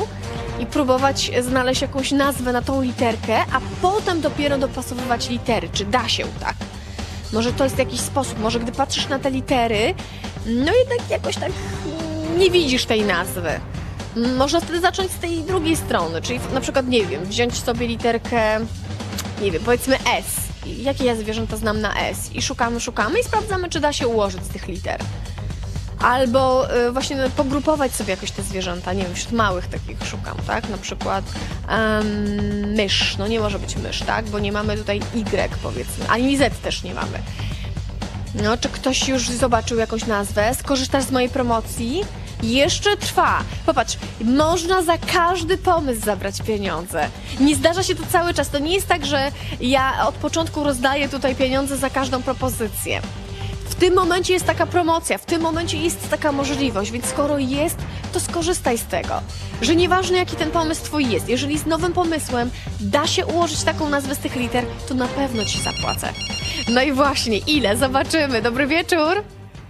i próbować znaleźć jakąś nazwę na tą literkę, a potem dopiero dopasowywać litery. Czy da się tak? Może to jest jakiś sposób, może gdy patrzysz na te litery, no jednak jakoś tak nie widzisz tej nazwy. Można wtedy zacząć z tej drugiej strony, czyli na przykład, nie wiem, wziąć sobie literkę, nie wiem, powiedzmy S. Jakie ja zwierzęta znam na S? I szukamy, szukamy i sprawdzamy, czy da się ułożyć z tych liter. Albo y, właśnie pogrupować sobie jakoś te zwierzęta, nie wiem, wśród małych takich szukam, tak? Na przykład mysz, no nie może być mysz, tak? Bo nie mamy tutaj Y powiedzmy, ani Z też nie mamy. No, czy ktoś już zobaczył jakąś nazwę? Skorzystasz z mojej promocji? Jeszcze trwa. Popatrz, można za każdy pomysł zabrać pieniądze. Nie zdarza się to cały czas. To nie jest tak, że ja od początku rozdaję tutaj pieniądze za każdą propozycję. W tym momencie jest taka promocja, w tym momencie jest taka możliwość, więc skoro jest, to skorzystaj z tego. Że nieważne jaki ten pomysł twój jest, jeżeli z nowym pomysłem da się ułożyć taką nazwę z tych liter, to na pewno ci zapłacę. No i właśnie, ile? Zobaczymy. Dobry wieczór.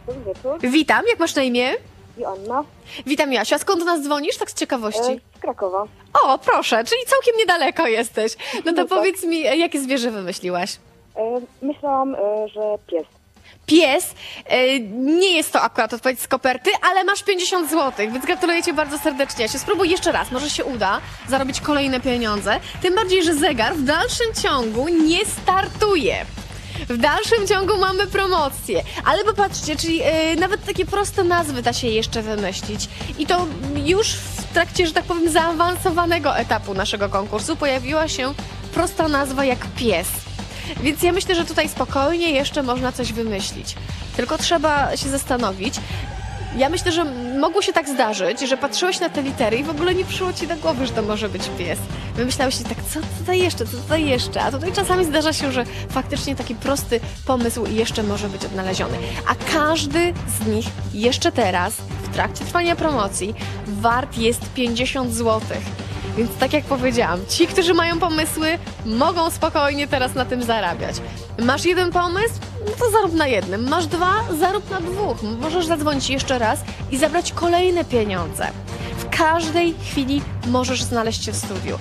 Dobry wieczór. Witam, jak masz na imię? Joanna Witam Jasiu, a skąd do nas dzwonisz, tak z ciekawości? e, z Krakowa. O, proszę, czyli całkiem niedaleko jesteś. No to No tak. powiedz mi, e, jakie zwierzę wymyśliłaś? E, myślałam, e, że pies. Pies, e, nie jest to akurat odpowiedź z koperty, ale masz 50 zł, więc gratuluję Ci bardzo serdecznie. Jasiu, spróbuj jeszcze raz, może się uda zarobić kolejne pieniądze. Tym bardziej, że zegar w dalszym ciągu nie startuje. W dalszym ciągu mamy promocję, ale popatrzcie, czyli e, nawet takie proste nazwy da się jeszcze wymyślić. I to już w trakcie, że tak powiem, zaawansowanego etapu naszego konkursu pojawiła się prosta nazwa jak pies. Więc ja myślę, że tutaj spokojnie jeszcze można coś wymyślić. Tylko trzeba się zastanowić. Ja myślę, że mogło się tak zdarzyć, że patrzyłeś na te litery i w ogóle nie przyszło ci do głowy, że to może być pies. Wymyślałeś się tak, co tutaj jeszcze, co tutaj jeszcze. A tutaj czasami zdarza się, że faktycznie taki prosty pomysł jeszcze może być odnaleziony. A każdy z nich jeszcze teraz, w trakcie trwania promocji, wart jest 50 złotych. Więc tak jak powiedziałam, ci, którzy mają pomysły, mogą spokojnie teraz na tym zarabiać. Masz jeden pomysł? No to zarób na jednym. Masz dwa? Zarób na dwóch. Możesz zadzwonić jeszcze raz i zabrać kolejne pieniądze. W każdej chwili możesz znaleźć się w studiu.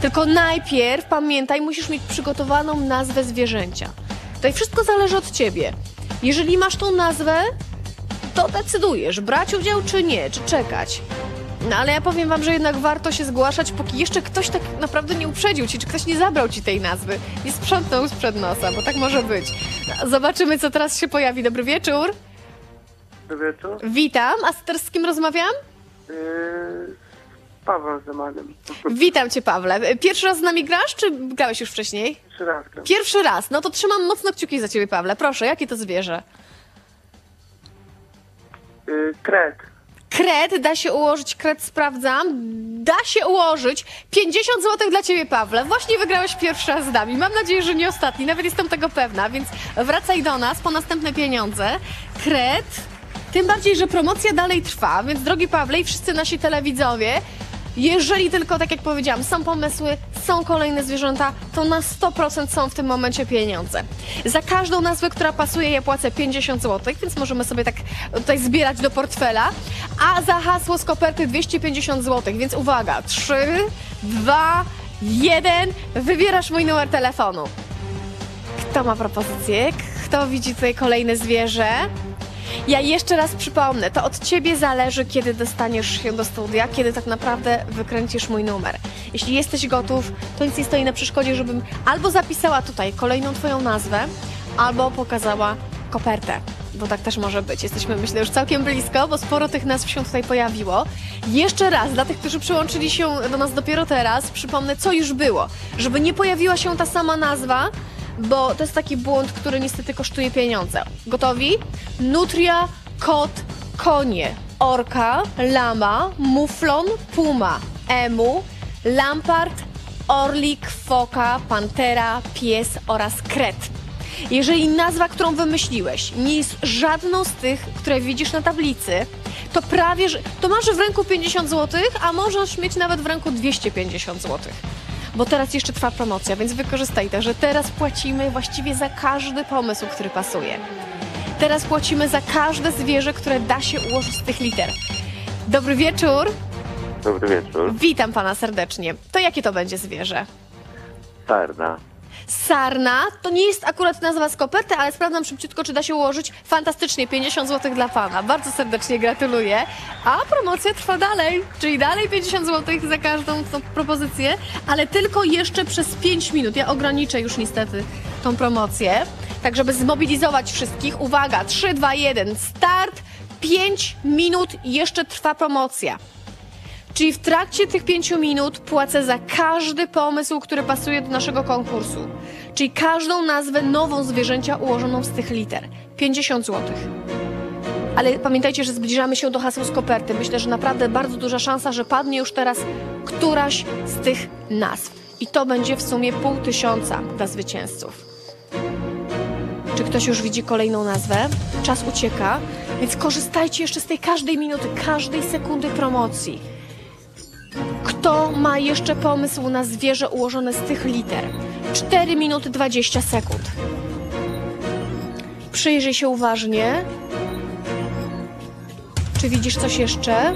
Tylko najpierw pamiętaj, musisz mieć przygotowaną nazwę zwierzęcia. Tutaj wszystko zależy od ciebie. Jeżeli masz tą nazwę, to decydujesz, brać udział czy nie, czy czekać. No ale ja powiem wam, że jednak warto się zgłaszać, póki jeszcze ktoś tak naprawdę nie uprzedził ci, czy ktoś nie zabrał ci tej nazwy, nie sprzątnął sprzed nosa, bo tak może być. Zobaczymy, co teraz się pojawi. Dobry wieczór. Dobry wieczór. Witam, a teraz z kim rozmawiam? Yy, z Pawłem Zemanem. Witam cię, Pawle. Pierwszy raz z nami grasz, czy grałeś już wcześniej? Trzy razy. gram. Pierwszy raz. No to trzymam mocno kciuki za ciebie, Pawle. Proszę, jakie to zwierzę? Yy, kret. Kret, da się ułożyć, kret sprawdzam. Da się ułożyć. 50 zł dla ciebie, Pawle. Właśnie wygrałeś pierwszy raz z nami. Mam nadzieję, że nie ostatni. Nawet jestem tego pewna, więc wracaj do nas po następne pieniądze. Kret. Tym bardziej, że promocja dalej trwa, więc drogi Pawle i wszyscy nasi telewidzowie, jeżeli tylko, tak jak powiedziałam, są pomysły, są kolejne zwierzęta, to na 100% są w tym momencie pieniądze. Za każdą nazwę, która pasuje, ja płacę 50 zł, więc możemy sobie tak tutaj zbierać do portfela, a za hasło z koperty 250 zł, więc uwaga, 3, 2, 1, wybierasz mój numer telefonu. Kto ma propozycję? Kto widzi tutaj kolejne zwierzę? Ja jeszcze raz przypomnę, to od ciebie zależy, kiedy dostaniesz się do studia, kiedy tak naprawdę wykręcisz mój numer. Jeśli jesteś gotów, to nic nie stoi na przeszkodzie, żebym albo zapisała tutaj kolejną twoją nazwę, albo pokazała kopertę. Bo tak też może być. Jesteśmy, myślę, już całkiem blisko, bo sporo tych nazw się tutaj pojawiło. Jeszcze raz, dla tych, którzy przyłączyli się do nas dopiero teraz, przypomnę, co już było. Żeby nie pojawiła się ta sama nazwa, bo to jest taki błąd, który niestety kosztuje pieniądze. Gotowi? Nutria, kot, konie, orka, lama, muflon, puma, emu, lampart, orlik, foka, pantera, pies oraz kret. Jeżeli nazwa, którą wymyśliłeś, nie jest żadną z tych, które widzisz na tablicy, to prawie, że to masz w ręku 50 zł, a możesz mieć nawet w ręku 250 zł bo teraz jeszcze trwa promocja, więc wykorzystaj to, że teraz płacimy właściwie za każdy pomysł, który pasuje. Teraz płacimy za każde zwierzę, które da się ułożyć z tych liter. Dobry wieczór. Dobry wieczór. Witam pana serdecznie. To jakie to będzie zwierzę? Sarna. Sarna to nie jest akurat nazwa z koperty, ale sprawdzam szybciutko, czy da się ułożyć. Fantastycznie, 50 zł dla pana. Bardzo serdecznie gratuluję. A promocja trwa dalej, czyli dalej 50 zł za każdą tą propozycję, ale tylko jeszcze przez 5 minut. Ja ograniczę już niestety tą promocję. Tak, żeby zmobilizować wszystkich. Uwaga, 3, 2, 1, start. 5 minut jeszcze trwa promocja. Czyli w trakcie tych pięciu minut płacę za każdy pomysł, który pasuje do naszego konkursu. Czyli każdą nazwę nową zwierzęcia ułożoną z tych liter. 50 zł. Ale pamiętajcie, że zbliżamy się do haseł z koperty. Myślę, że naprawdę bardzo duża szansa, że padnie już teraz któraś z tych nazw. I to będzie w sumie pół tysiąca dla zwycięzców. Czy ktoś już widzi kolejną nazwę? Czas ucieka, więc korzystajcie jeszcze z tej każdej minuty, każdej sekundy promocji. Kto ma jeszcze pomysł na zwierzę ułożone z tych liter? 4 minuty 20 sekund. Przyjrzyj się uważnie. Czy widzisz coś jeszcze?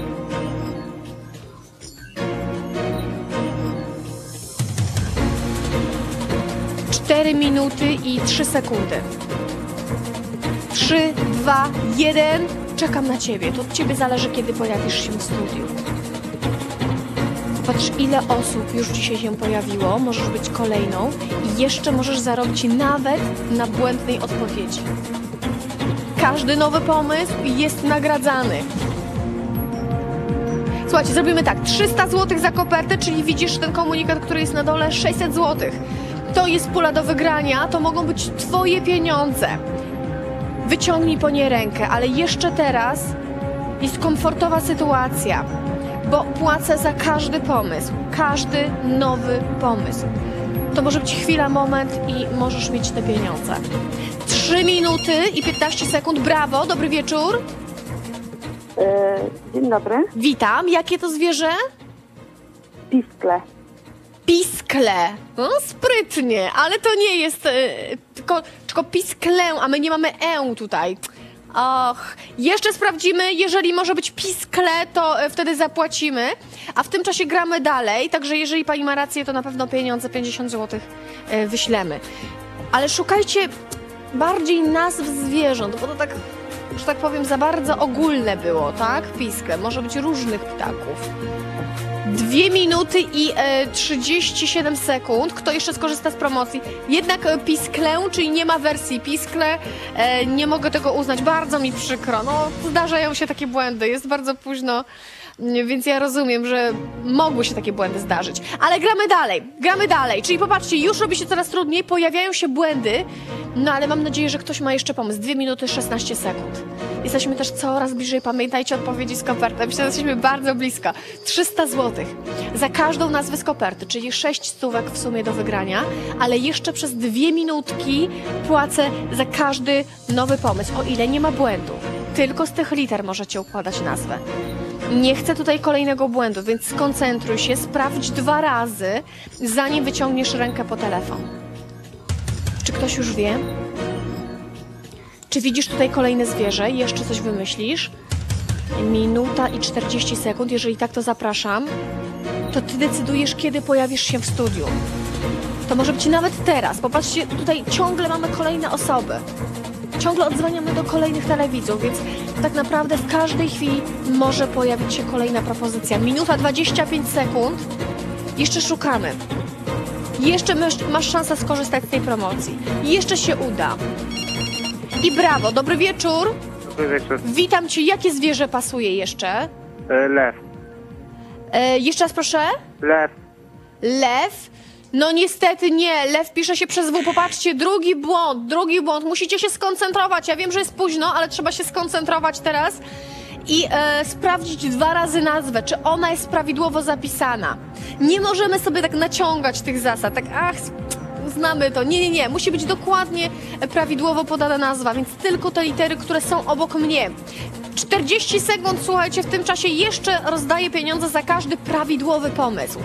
Cztery minuty i trzy sekundy. Trzy, dwa, jeden. Czekam na ciebie. To od ciebie zależy, kiedy pojawisz się w studiu. Patrz, ile osób już dzisiaj się pojawiło, możesz być kolejną i jeszcze możesz zarobić nawet na błędnej odpowiedzi. Każdy nowy pomysł jest nagradzany. Słuchajcie, zrobimy tak. 300 zł za kopertę, czyli widzisz ten komunikat, który jest na dole, 600 zł. To jest pula do wygrania, to mogą być twoje pieniądze. Wyciągnij po nie rękę, ale jeszcze teraz jest komfortowa sytuacja bo płacę za każdy pomysł, każdy nowy pomysł. To może być chwila, moment i możesz mieć te pieniądze. 3 minuty i 15 sekund. Brawo, dobry wieczór. E, dzień dobry. Witam. Jakie to zwierzę? Piskle. Piskle. No, sprytnie, ale to nie jest e, tylko, tylko pisklę, a my nie mamy e tutaj. Och, jeszcze sprawdzimy, jeżeli może być piskle, to e, wtedy zapłacimy, a w tym czasie gramy dalej, także jeżeli pani ma rację, to na pewno pieniądze 50 zł e, wyślemy. Ale szukajcie bardziej nazw zwierząt, bo to tak, że tak powiem, za bardzo ogólne było, tak? Piskle, może być różnych ptaków. Dwie minuty i e, 37 sekund. Kto jeszcze skorzysta z promocji? Jednak e, pisklę, czyli nie ma wersji piskle. E, nie mogę tego uznać. Bardzo mi przykro. No, zdarzają się takie błędy. Jest bardzo późno. Więc ja rozumiem, że mogły się takie błędy zdarzyć. Ale gramy dalej, gramy dalej. Czyli popatrzcie, już robi się coraz trudniej, pojawiają się błędy, no ale mam nadzieję, że ktoś ma jeszcze pomysł. 2 minuty 16 sekund. Jesteśmy też coraz bliżej, pamiętajcie odpowiedzi z koperty. Myślę, że jesteśmy bardzo blisko. 300 zł za każdą nazwę z koperty, czyli 6 stówek w sumie do wygrania, ale jeszcze przez dwie minutki płacę za każdy nowy pomysł, o ile nie ma błędu. Tylko z tych liter możecie układać nazwę. Nie chcę tutaj kolejnego błędu, więc skoncentruj się, sprawdź dwa razy, zanim wyciągniesz rękę po telefon. Czy ktoś już wie? Czy widzisz tutaj kolejne zwierzę jeszcze coś wymyślisz? Minuta i 40 sekund, jeżeli tak, to zapraszam. To ty decydujesz, kiedy pojawisz się w studiu. To może być nawet teraz. Popatrzcie, tutaj ciągle mamy kolejne osoby. Ciągle odzwaniamy do kolejnych telewidzów, więc tak naprawdę w każdej chwili może pojawić się kolejna propozycja. Minuta 25 sekund. Jeszcze szukamy. Jeszcze masz, masz szansę skorzystać z tej promocji. Jeszcze się uda. I brawo, dobry wieczór. Dobry wieczór. Witam cię. Jakie zwierzę pasuje jeszcze? E, lew. E, jeszcze raz proszę. Lew. Lew? No niestety nie, lew pisze się przez W. Popatrzcie, drugi błąd, drugi błąd. Musicie się skoncentrować. Ja wiem, że jest późno, ale trzeba się skoncentrować teraz i e, sprawdzić dwa razy nazwę, czy ona jest prawidłowo zapisana. Nie możemy sobie tak naciągać tych zasad, tak ach, znamy to. Nie, nie, nie. Musi być dokładnie prawidłowo podana nazwa, więc tylko te litery, które są obok mnie. 40 sekund, słuchajcie, w tym czasie jeszcze rozdaję pieniądze za każdy prawidłowy pomysł.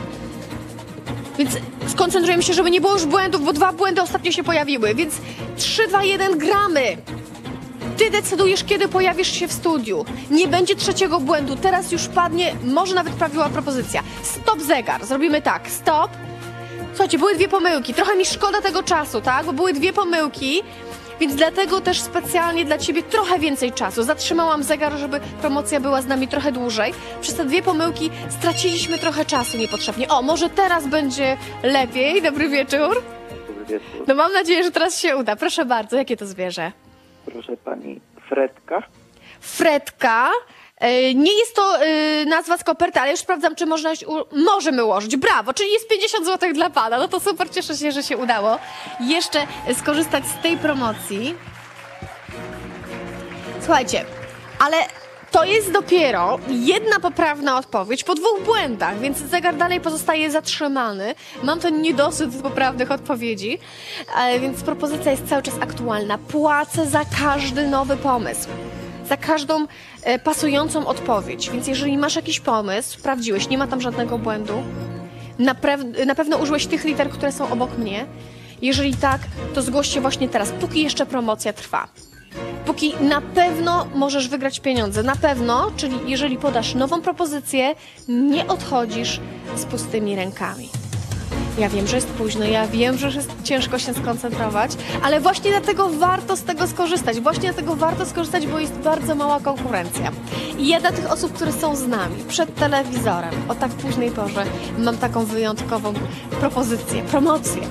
Więc skoncentrujemy się, żeby nie było już błędów, bo dwa błędy ostatnio się pojawiły. Więc 3, 2, 1, gramy. Ty decydujesz, kiedy pojawisz się w studiu. Nie będzie trzeciego błędu. Teraz już padnie, może nawet prawiła propozycja. Stop zegar. Zrobimy tak. Stop. Słuchajcie, były dwie pomyłki. Trochę mi szkoda tego czasu, tak? Bo były dwie pomyłki. Więc dlatego też specjalnie dla Ciebie trochę więcej czasu. Zatrzymałam zegar, żeby promocja była z nami trochę dłużej. Przez te dwie pomyłki straciliśmy trochę czasu niepotrzebnie. O, może teraz będzie lepiej. Dobry wieczór. Dobry wieczór. No mam nadzieję, że teraz się uda. Proszę bardzo, jakie to zwierzę? Proszę pani, Fredka. Fredka. E, Nie jest to e, nazwa z koperty, ale już sprawdzam, czy można, u- możemy ułożyć. Brawo, czyli jest 50 zł dla pana. No to super, cieszę się, że się udało jeszcze skorzystać z tej promocji. Słuchajcie, ale to jest dopiero jedna poprawna odpowiedź po dwóch błędach, więc zegar dalej pozostaje zatrzymany. Mam ten niedosyt poprawnych odpowiedzi, e, więc propozycja jest cały czas aktualna. Płacę za każdy nowy pomysł za każdą e, pasującą odpowiedź. Więc jeżeli masz jakiś pomysł, sprawdziłeś, nie ma tam żadnego błędu, na, na pewno użyłeś tych liter, które są obok mnie. Jeżeli tak, to zgłoś się właśnie teraz, póki jeszcze promocja trwa. Póki na pewno możesz wygrać pieniądze, na pewno, czyli jeżeli podasz nową propozycję, nie odchodzisz z pustymi rękami. Ja wiem, że jest późno, ja wiem, że jest ciężko się skoncentrować, ale właśnie dlatego warto z tego skorzystać. Właśnie dlatego warto skorzystać, bo jest bardzo mała konkurencja. I ja dla tych osób, które są z nami, przed telewizorem, o tak późnej porze, mam taką wyjątkową propozycję, promocję.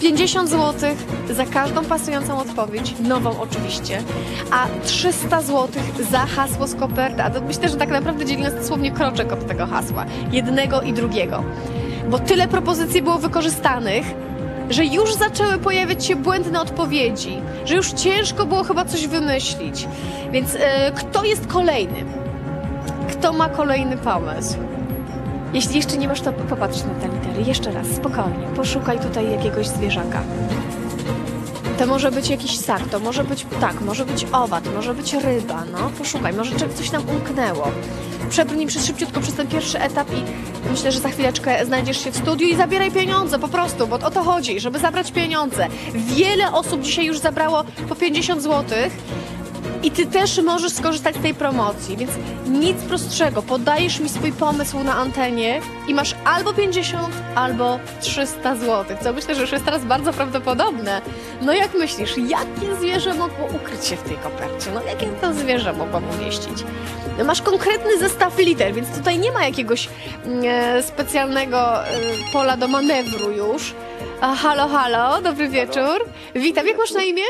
50 zł za każdą pasującą odpowiedź, nową oczywiście, a 300 zł za hasło z koperty. A myślę, że tak naprawdę dzieli nas dosłownie kroczek od tego hasła, jednego i drugiego. Bo tyle propozycji było wykorzystanych, że już zaczęły pojawiać się błędne odpowiedzi, że już ciężko było chyba coś wymyślić. Więc e, kto jest kolejny? Kto ma kolejny pomysł? Jeśli jeszcze nie masz, to popatrz na te litery. Jeszcze raz, spokojnie. Poszukaj tutaj jakiegoś zwierzaka. To może być jakiś ssak, to może być ptak, może być owad, może być ryba, no. Poszukaj, może coś nam umknęło. Przebrnij przez szybciutko przez ten pierwszy etap i myślę, że za chwileczkę znajdziesz się w studiu i zabieraj pieniądze po prostu, bo o to chodzi, żeby zabrać pieniądze. Wiele osób dzisiaj już zabrało po 50 złotych. I ty też możesz skorzystać z tej promocji, więc nic prostszego. Podajesz mi swój pomysł na antenie i masz albo 50, albo 300 zł, co myślę, że już jest teraz bardzo prawdopodobne. No jak myślisz, jakie zwierzę mogło ukryć się w tej kopercie? No jakie to zwierzę mogło umieścić? No, masz konkretny zestaw liter, więc tutaj nie ma jakiegoś mm, e, specjalnego e, pola do manewru już. A, halo, halo, dobry wieczór. Witam, jak masz na imię?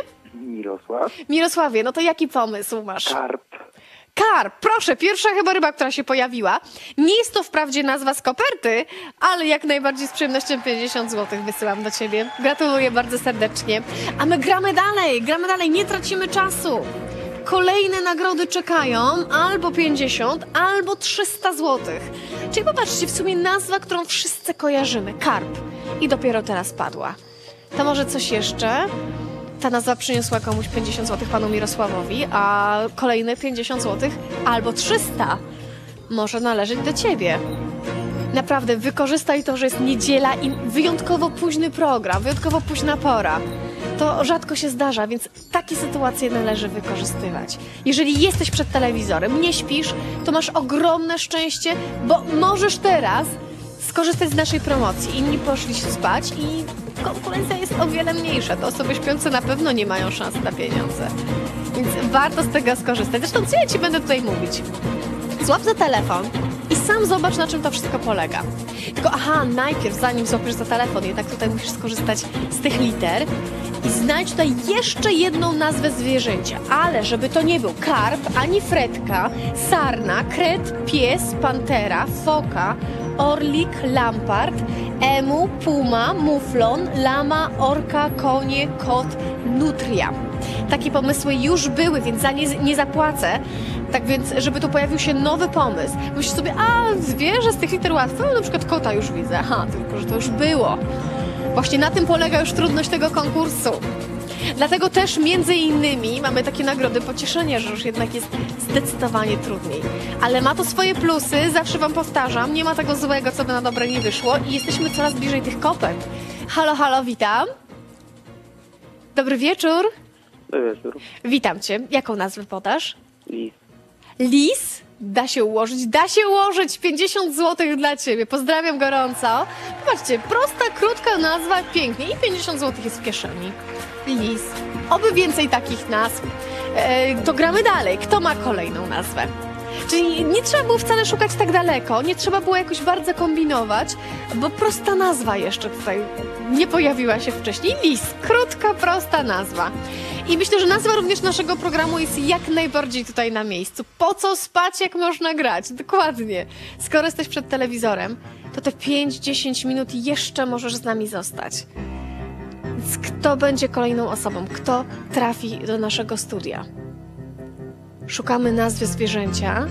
Mirosław. Mirosławie, no to jaki pomysł masz? Karp. Karp, proszę, pierwsza chyba ryba, która się pojawiła. Nie jest to wprawdzie nazwa z koperty, ale jak najbardziej z przyjemnością 50 zł wysyłam do ciebie. Gratuluję bardzo serdecznie. A my gramy dalej, gramy dalej, nie tracimy czasu. Kolejne nagrody czekają, albo 50, albo 300 zł. Czyli popatrzcie, w sumie nazwa, którą wszyscy kojarzymy, karp. I dopiero teraz padła. To może coś jeszcze? Ta nazwa przyniosła komuś 50 zł panu Mirosławowi, a kolejne 50 zł albo 300 może należeć do ciebie. Naprawdę, wykorzystaj to, że jest niedziela i wyjątkowo późny program, wyjątkowo późna pora. To rzadko się zdarza, więc takie sytuacje należy wykorzystywać. Jeżeli jesteś przed telewizorem, nie śpisz, to masz ogromne szczęście, bo możesz teraz skorzystać z naszej promocji. Inni poszli się spać i konkurencja jest o wiele mniejsza. Te osoby śpiące na pewno nie mają szans na pieniądze. Więc warto z tego skorzystać. Zresztą co ja ci będę tutaj mówić? Złap za telefon i sam zobacz, na czym to wszystko polega. Tylko aha, najpierw, zanim złapiesz za telefon, jednak tutaj musisz skorzystać z tych liter i znajdź tutaj jeszcze jedną nazwę zwierzęcia. Ale żeby to nie był karp, ani fredka, sarna, kret, pies, pantera, foka, orlik, lampart, emu, puma, muflon, lama, orka, konie, kot, nutria. Takie pomysły już były, więc za nie, nie zapłacę. Tak więc, żeby tu pojawił się nowy pomysł, myślisz sobie, a zwierzę z tych liter łatwo, no, na przykład kota już widzę. Aha, tylko że to już było. Właśnie na tym polega już trudność tego konkursu. Dlatego też między innymi mamy takie nagrody pocieszenia, że już jednak jest zdecydowanie trudniej. Ale ma to swoje plusy, zawsze wam powtarzam, nie ma tego złego, co by na dobre nie wyszło i jesteśmy coraz bliżej tych kopek. Halo, halo, witam. Dobry wieczór. Dobry wieczór. Witam cię. Jaką nazwę podasz? Lis. Lis? Da się ułożyć, da się ułożyć. 50 zł dla ciebie. Pozdrawiam gorąco. Zobaczcie, prosta, krótka nazwa, pięknie. I 50 zł jest w kieszeni. Lis. Oby więcej takich nazw. E, to gramy dalej. Kto ma kolejną nazwę? Czyli nie trzeba było wcale szukać tak daleko, nie trzeba było jakoś bardzo kombinować, bo prosta nazwa jeszcze tutaj nie pojawiła się wcześniej. Lis, krótka, prosta nazwa. I myślę, że nazwa również naszego programu jest jak najbardziej tutaj na miejscu. Po co spać, jak można grać? Dokładnie. Skoro jesteś przed telewizorem, to te 5-10 minut jeszcze możesz z nami zostać. Więc kto będzie kolejną osobą? Kto trafi do naszego studia? Szukamy nazwy zwierzęcia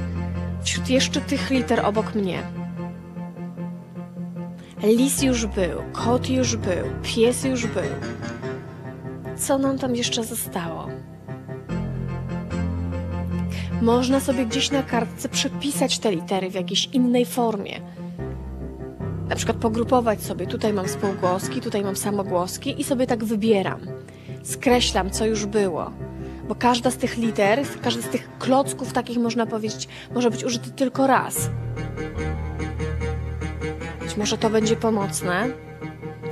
wśród jeszcze tych liter obok mnie. Lis już był, kot już był, pies już był. Co nam tam jeszcze zostało? Można sobie gdzieś na kartce przepisać te litery w jakiejś innej formie. Na przykład pogrupować sobie, tutaj mam spółgłoski, tutaj mam samogłoski i sobie tak wybieram. Skreślam, co już było. Bo każda z tych liter, każdy z tych klocków takich można powiedzieć, może być użyty tylko raz. Być może to będzie pomocne,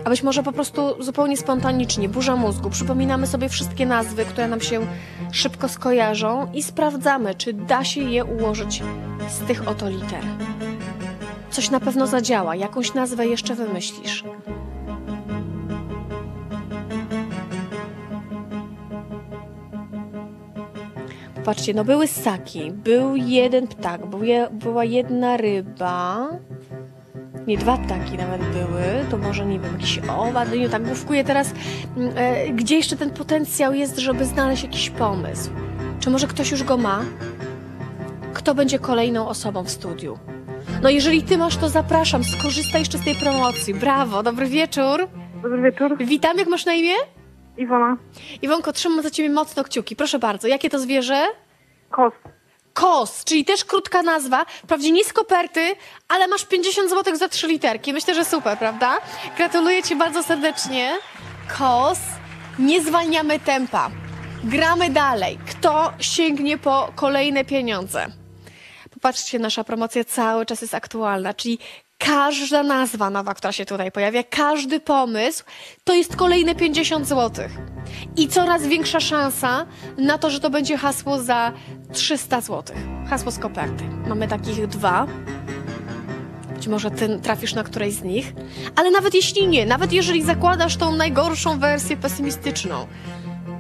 a być może po prostu zupełnie spontanicznie, burza mózgu. Przypominamy sobie wszystkie nazwy, które nam się szybko skojarzą i sprawdzamy, czy da się je ułożyć z tych oto liter. Coś na pewno zadziała, jakąś nazwę jeszcze wymyślisz. Popatrzcie, no były ssaki, był jeden ptak, był je, była jedna ryba. Nie, dwa ptaki nawet były, to może nie wiem, jakiś owad, nie tak główkuję teraz, mm, e, gdzie jeszcze ten potencjał jest, żeby znaleźć jakiś pomysł. Czy może ktoś już go ma? Kto będzie kolejną osobą w studiu? No jeżeli ty masz, to zapraszam, skorzystaj jeszcze z tej promocji. Brawo, dobry wieczór. Dobry wieczór. Witam, jak masz na imię? Iwona. Iwonko, trzymam za ciebie mocno kciuki. Proszę bardzo, jakie to zwierzę? Kos. KOS, czyli też krótka nazwa. Wprawdzie nie z koperty, ale masz 50 zł za trzy literki. Myślę, że super, prawda? Gratuluję Ci bardzo serdecznie. KOS, nie zwalniamy tempa. Gramy dalej. Kto sięgnie po kolejne pieniądze? Popatrzcie, nasza promocja cały czas jest aktualna, czyli każda nazwa nowa, która się tutaj pojawia, każdy pomysł, to jest kolejne 50 zł. I coraz większa szansa na to, że to będzie hasło za 300 zł. Hasło z koperty. Mamy takich dwa. Być może ty trafisz na którejś z nich. Ale nawet jeśli nie, nawet jeżeli zakładasz tą najgorszą wersję pesymistyczną,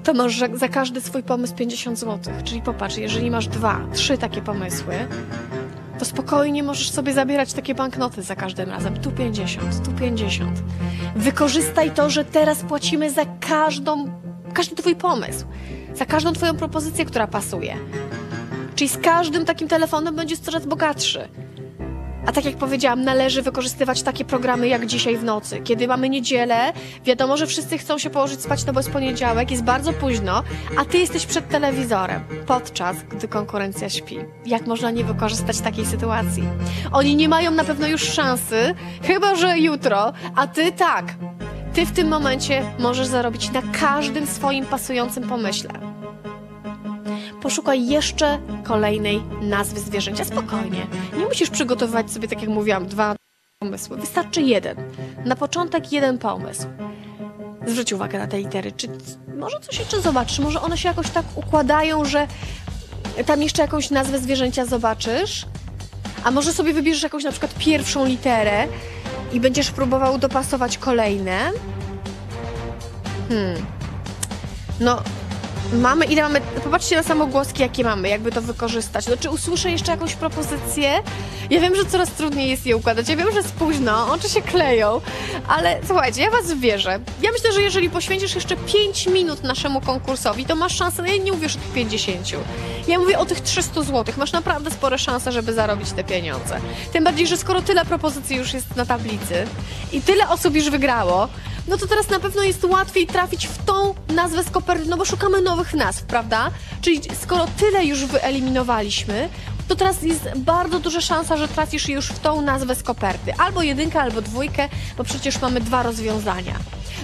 to masz za, każdy swój pomysł 50 zł. Czyli popatrz, jeżeli masz dwa, trzy takie pomysły, to spokojnie możesz sobie zabierać takie banknoty za każdym razem. Tu 50, tu 50. Wykorzystaj to, że teraz płacimy za każdą, każdy twój pomysł, za każdą twoją propozycję, która pasuje. Czyli z każdym takim telefonem będziesz coraz bogatszy. A tak jak powiedziałam, należy wykorzystywać takie programy jak dzisiaj w nocy. Kiedy mamy niedzielę, wiadomo, że wszyscy chcą się położyć spać, no bo jest poniedziałek, jest bardzo późno, a ty jesteś przed telewizorem, podczas gdy konkurencja śpi. Jak można nie wykorzystać takiej sytuacji? Oni nie mają na pewno już szansy, chyba że jutro, a ty tak. Ty w tym momencie możesz zarobić na każdym swoim pasującym pomyśle poszukaj jeszcze kolejnej nazwy zwierzęcia. Spokojnie. Nie musisz przygotowywać sobie, tak jak mówiłam, dwa pomysły. Wystarczy jeden. Na początek jeden pomysł. Zwróć uwagę na te litery. Czy może coś jeszcze zobaczysz? Może one się jakoś tak układają, że tam jeszcze jakąś nazwę zwierzęcia zobaczysz? A może sobie wybierzesz jakąś na przykład pierwszą literę i będziesz próbował dopasować kolejne? Hmm. No, Mamy, ile mamy, popatrzcie na samogłoski, jakie mamy, jakby to wykorzystać. No, czy usłyszę jeszcze jakąś propozycję? Ja wiem, że coraz trudniej jest je układać, ja wiem, że jest późno, oczy się kleją, ale słuchajcie, ja was wierzę. Ja myślę, że jeżeli poświęcisz jeszcze 5 minut naszemu konkursowi, to masz szansę, no ja nie mówię o tych 50. Ja mówię o tych 300 zł. Masz naprawdę spore szanse, żeby zarobić te pieniądze. Tym bardziej, że skoro tyle propozycji już jest na tablicy i tyle osób już wygrało, no to teraz na pewno jest łatwiej trafić w tą nazwę z koperty, no bo szukamy nowych nazw, prawda? Czyli skoro tyle już wyeliminowaliśmy, to teraz jest bardzo duża szansa, że trafisz już w tą nazwę z koperty. Albo jedynkę, albo dwójkę, bo przecież mamy dwa rozwiązania.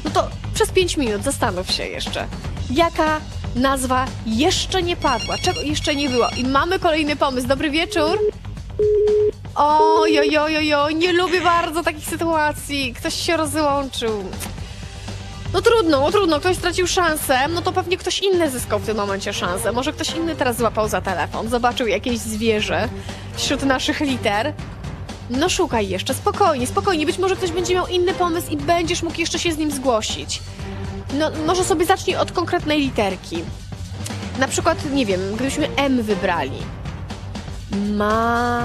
No to przez 5 minut zastanów się jeszcze, jaka nazwa jeszcze nie padła, czego jeszcze nie było. I mamy kolejny pomysł. Dobry wieczór. Oj, oj, oj, oj, oj, nie lubię bardzo takich sytuacji. Ktoś się rozłączył. No trudno, no trudno, ktoś stracił szansę, no to pewnie ktoś inny zyskał w tym momencie szansę. Może ktoś inny teraz złapał za telefon, zobaczył jakieś zwierzę wśród naszych liter. No szukaj jeszcze, spokojnie, spokojnie, być może ktoś będzie miał inny pomysł i będziesz mógł jeszcze się z nim zgłosić. No, może sobie zacznij od konkretnej literki. Na przykład, nie wiem, gdybyśmy M wybrali. Ma,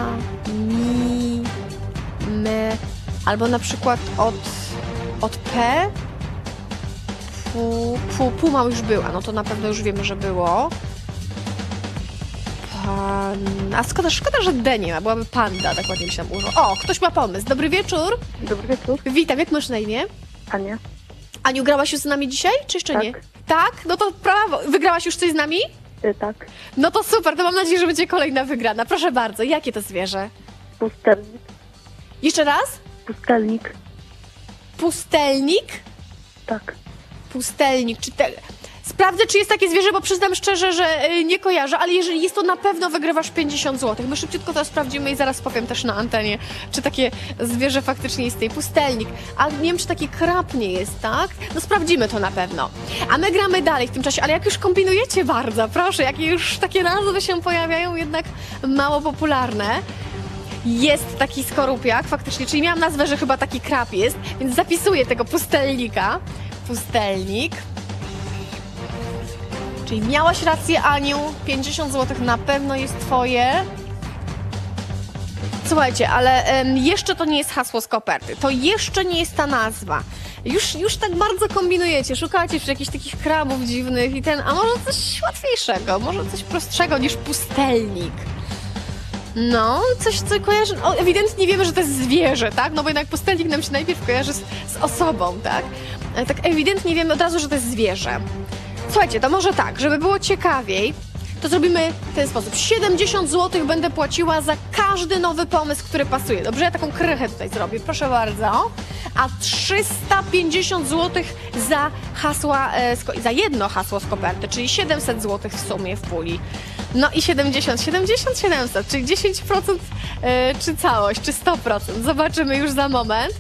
mi, me, albo na przykład od, od P. Pu, pu, puma już była, no to na pewno już wiemy, że było. Pan... A szkoda, szkoda, że D nie ma, byłaby panda, tak ładnie mi się tam użyło. O, ktoś ma pomysł. Dobry wieczór. Dobry wieczór. Witam, jak masz na imię? Ania. Aniu, grałaś już z nami dzisiaj, czy jeszcze Tak. nie? Tak? No to brawo. Wygrałaś już coś z nami? Y, tak. No to super, to mam nadzieję, że będzie kolejna wygrana. Proszę bardzo, jakie to zwierzę? Pustelnik. Jeszcze raz? Pustelnik. Pustelnik? Tak. Pustelnik, czy te... Sprawdzę, czy jest takie zwierzę, bo przyznam szczerze, że y, nie kojarzę, ale jeżeli jest, to na pewno wygrywasz 50 zł. My szybciutko to sprawdzimy i zaraz powiem też na antenie, czy takie zwierzę faktycznie istnieje. Pustelnik. A nie wiem, czy taki krab nie jest, tak? No sprawdzimy to na pewno. A my gramy dalej w tym czasie, ale jak już kombinujecie bardzo, proszę, jakie już takie nazwy się pojawiają, jednak mało popularne. Jest taki skorupiak, faktycznie, czyli miałam nazwę, że chyba taki krab jest, więc zapisuję tego pustelnika. Pustelnik. Czyli miałaś rację, Aniu, 50 zł na pewno jest twoje. Słuchajcie, ale jeszcze to nie jest hasło z koperty. To jeszcze nie jest ta nazwa. Już, już tak bardzo kombinujecie, szukacie przy jakichś takich krabów dziwnych i ten, a może coś łatwiejszego, może coś prostszego niż pustelnik. No, coś, co kojarzy. O, ewidentnie wiemy, że to jest zwierzę, tak? No bo jednak pustelnik nam się najpierw kojarzy z, z osobą, tak? Ale tak ewidentnie wiemy od razu, że to jest zwierzę. Słuchajcie, to może tak, żeby było ciekawiej, to zrobimy w ten sposób. 70 zł będę płaciła za każdy nowy pomysł, który pasuje. Dobrze, ja taką krychę tutaj zrobię, proszę bardzo. A 350 zł za hasła, e, za jedno hasło z koperty, czyli 700 zł w sumie w puli. No i 70, 70, 700, czyli 10% e, czy całość, czy 100%. Zobaczymy już za moment.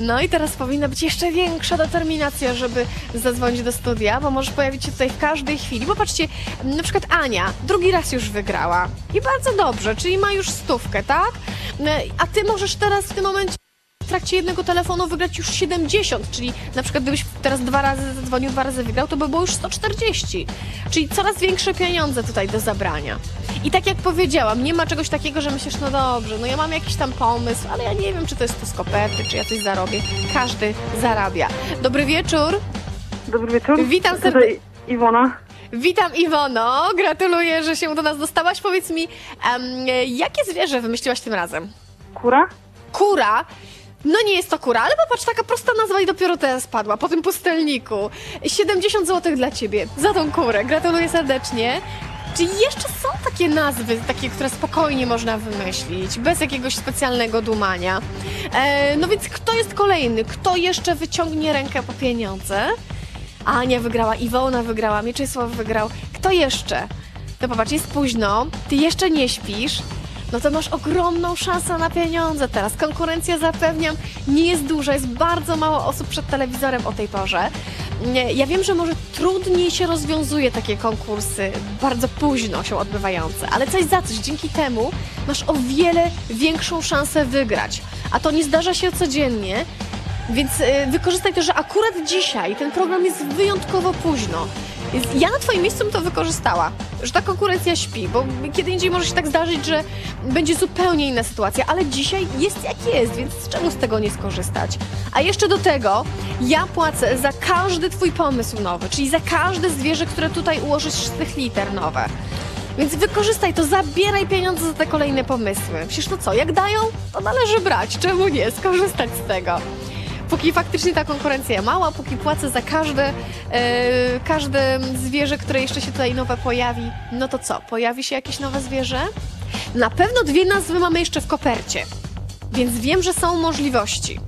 No i teraz powinna być jeszcze większa determinacja, żeby zadzwonić do studia, bo możesz pojawić się tutaj w każdej chwili. Bo patrzcie, na przykład Ania drugi raz już wygrała. I bardzo dobrze, czyli ma już stówkę, tak? No, A ty możesz teraz w tym momencie trakcie jednego telefonu wygrać już 70, czyli na przykład gdybyś teraz dwa razy zadzwonił, dwa razy wygrał, to by było już 140. Czyli coraz większe pieniądze tutaj do zabrania. I tak jak powiedziałam, nie ma czegoś takiego, że myślisz, no dobrze, no ja mam jakiś tam pomysł, ale ja nie wiem, czy to jest to z koperty, czy ja coś zarobię. Każdy zarabia. Dobry wieczór. Dobry wieczór. Witam serdecznie. Iwona. Witam Iwono, gratuluję, że się do nas dostałaś. Powiedz mi, em, jakie zwierzę wymyśliłaś tym razem? Kura. Kura. No nie jest to kura, ale popatrz, taka prosta nazwa i dopiero teraz padła, po tym pustelniku. 70 zł dla ciebie za tą kurę. Gratuluję serdecznie. Czy jeszcze są takie nazwy, takie, które spokojnie można wymyślić, bez jakiegoś specjalnego dumania? E, no więc kto jest kolejny? Kto jeszcze wyciągnie rękę po pieniądze? Ania wygrała, Iwona wygrała, Mieczysław wygrał. Kto jeszcze? To popatrz, jest późno, ty jeszcze nie śpisz, no to masz ogromną szansę na pieniądze teraz. Konkurencja zapewniam nie jest duża, jest bardzo mało osób przed telewizorem o tej porze. Ja wiem, że może trudniej się rozwiązuje takie konkursy, bardzo późno się odbywające, ale coś za coś, dzięki temu masz o wiele większą szansę wygrać. A to nie zdarza się codziennie, więc y, wykorzystaj to, że akurat dzisiaj ten program jest wyjątkowo późno. Ja na Twoim miejscu bym to wykorzystała, że ta konkurencja śpi, bo kiedy indziej może się tak zdarzyć, że będzie zupełnie inna sytuacja, ale dzisiaj jest jak jest, więc czemu z tego nie skorzystać? A jeszcze do tego ja płacę za każdy Twój pomysł nowy, czyli za każde zwierzę, które tutaj ułożysz z tych liter nowe. Więc wykorzystaj to, zabieraj pieniądze za te kolejne pomysły. Przecież no co, jak dają, to należy brać. Czemu nie? Skorzystać z tego. Póki faktycznie ta konkurencja mała, póki płacę za każde, e, każde zwierzę, które jeszcze się tutaj nowe pojawi, no to co? Pojawi się jakieś nowe zwierzę? Na pewno dwie nazwy mamy jeszcze w kopercie, więc wiem, że są możliwości.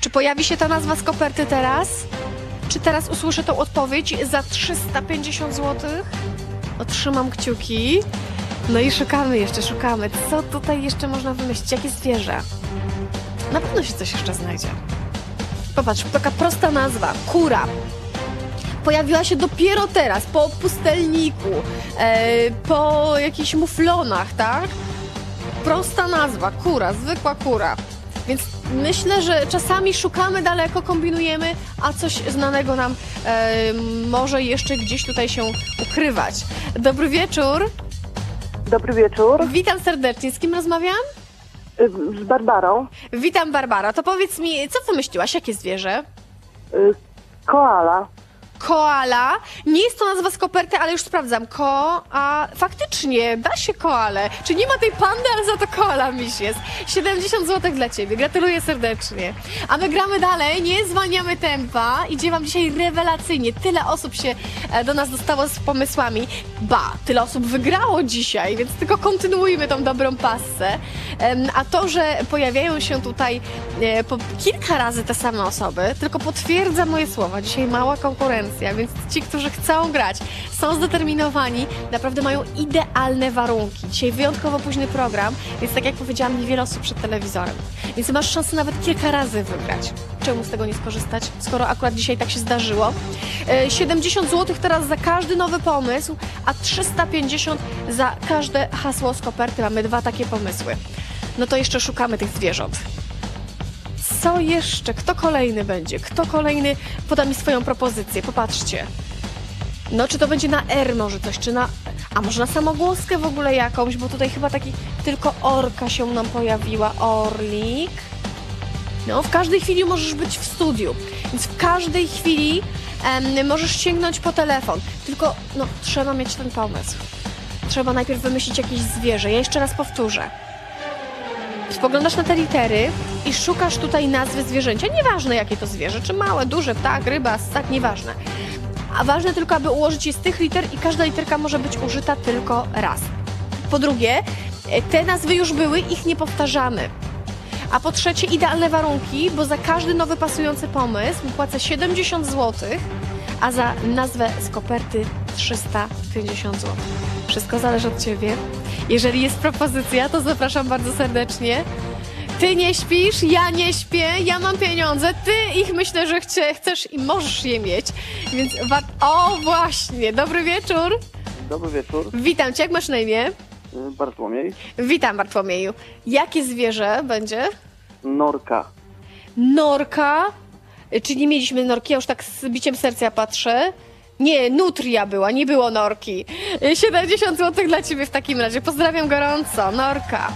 Czy pojawi się ta nazwa z koperty teraz? Czy teraz usłyszę tą odpowiedź za 350 zł? Otrzymam kciuki. No i szukamy jeszcze, szukamy. Co tutaj jeszcze można wymyślić? Jakie zwierzę? Na pewno się coś jeszcze znajdzie. Popatrz, taka prosta nazwa. Kura. Pojawiła się dopiero teraz, po pustelniku, e, po jakichś muflonach, tak? Prosta nazwa, kura, zwykła kura. Więc myślę, że czasami szukamy daleko, kombinujemy, a coś znanego nam e, może jeszcze gdzieś tutaj się ukrywać. Dobry wieczór. Dobry wieczór. Witam serdecznie. Z kim rozmawiam? Z Barbarą. Witam, Barbara. To powiedz mi, co wymyśliłaś? Jakie zwierzę? Y, Koala. Koala. Nie jest to nazwa z koperty, ale już sprawdzam. Ko, a faktycznie da się koale. Czy nie ma tej pandy, ale za to koala miś jest. 70 zł dla ciebie. Gratuluję serdecznie. A my gramy dalej, nie zwalniamy tempa. Idzie wam dzisiaj rewelacyjnie. Tyle osób się e, do nas dostało z pomysłami. Ba, tyle osób wygrało dzisiaj, więc tylko kontynuujmy tą dobrą passę. Em, A to, że pojawiają się tutaj e, po kilka razy te same osoby, tylko potwierdza moje słowa. Dzisiaj mała konkurencja, więc ci, którzy chcą grać, są zdeterminowani, naprawdę mają idealne warunki. Dzisiaj wyjątkowo późny program, więc tak jak powiedziałam, niewiele osób przed telewizorem. Więc masz szansę nawet kilka razy wygrać. Czemu z tego nie skorzystać, skoro akurat dzisiaj tak się zdarzyło? E, 70 zł teraz za każdy nowy pomysł, a 350 za każde hasło z koperty. Mamy dwa takie pomysły. No to jeszcze szukamy tych zwierząt. Co jeszcze? Kto kolejny będzie? Kto kolejny poda mi swoją propozycję? Popatrzcie. No, czy to będzie na R może coś, czy na... A może na samogłoskę w ogóle jakąś, bo tutaj chyba taki tylko orka się nam pojawiła. Orlik. No, w każdej chwili możesz być w studiu, więc w każdej chwili em, możesz sięgnąć po telefon. Tylko, no, trzeba mieć ten pomysł. Trzeba najpierw wymyślić jakieś zwierzę. Ja jeszcze raz powtórzę. Spoglądasz na te litery i szukasz tutaj nazwy zwierzęcia. Nieważne jakie to zwierzę, czy małe, duże, ptak, ryba, ssak, nieważne. A ważne tylko, aby ułożyć je z tych liter i każda literka może być użyta tylko raz. Po drugie, e, te nazwy już były, ich nie powtarzamy. A po trzecie, idealne warunki, bo za każdy nowy pasujący pomysł płacę 70 zł, a za nazwę z koperty 350 zł. Wszystko zależy od Ciebie. Jeżeli jest propozycja, to zapraszam bardzo serdecznie. Ty nie śpisz, ja nie śpię, ja mam pieniądze, ty ich myślę, że chcie, chcesz i możesz je mieć. Więc o właśnie, dobry wieczór. Dobry wieczór. Witam cię, jak masz na imię? Y, Bartłomiej. Witam Bartłomieju. Jakie zwierzę będzie? Norka. Norka. Czy nie mieliśmy norki? Ja już tak z biciem serca patrzę. Nie, nutria była, nie było norki. Y, 70 zł dla ciebie w takim razie. Pozdrawiam gorąco. Norka.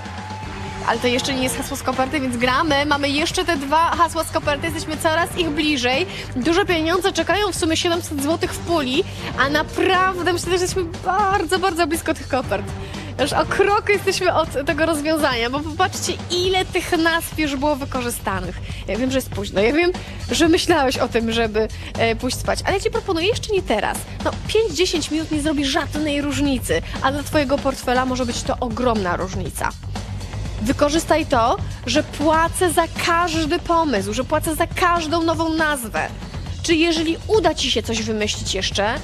Ale to jeszcze nie jest hasło z koperty, więc gramy. Mamy jeszcze te dwa hasła z koperty, jesteśmy coraz ich bliżej. Duże pieniądze czekają, w sumie 700 zł w puli, a naprawdę myślę, że jesteśmy bardzo, bardzo blisko tych kopert. Już o krok jesteśmy od tego rozwiązania, bo popatrzcie, ile tych nazw już było wykorzystanych. Ja wiem, że jest późno, ja wiem, że myślałeś o tym, żeby e, pójść spać, ale ja ci proponuję jeszcze nie teraz. No, 5-10 minut nie zrobi żadnej różnicy, a dla twojego portfela może być to ogromna różnica. Wykorzystaj to, że płacę za każdy pomysł, że płacę za każdą nową nazwę. Czy jeżeli uda ci się coś wymyślić jeszcze,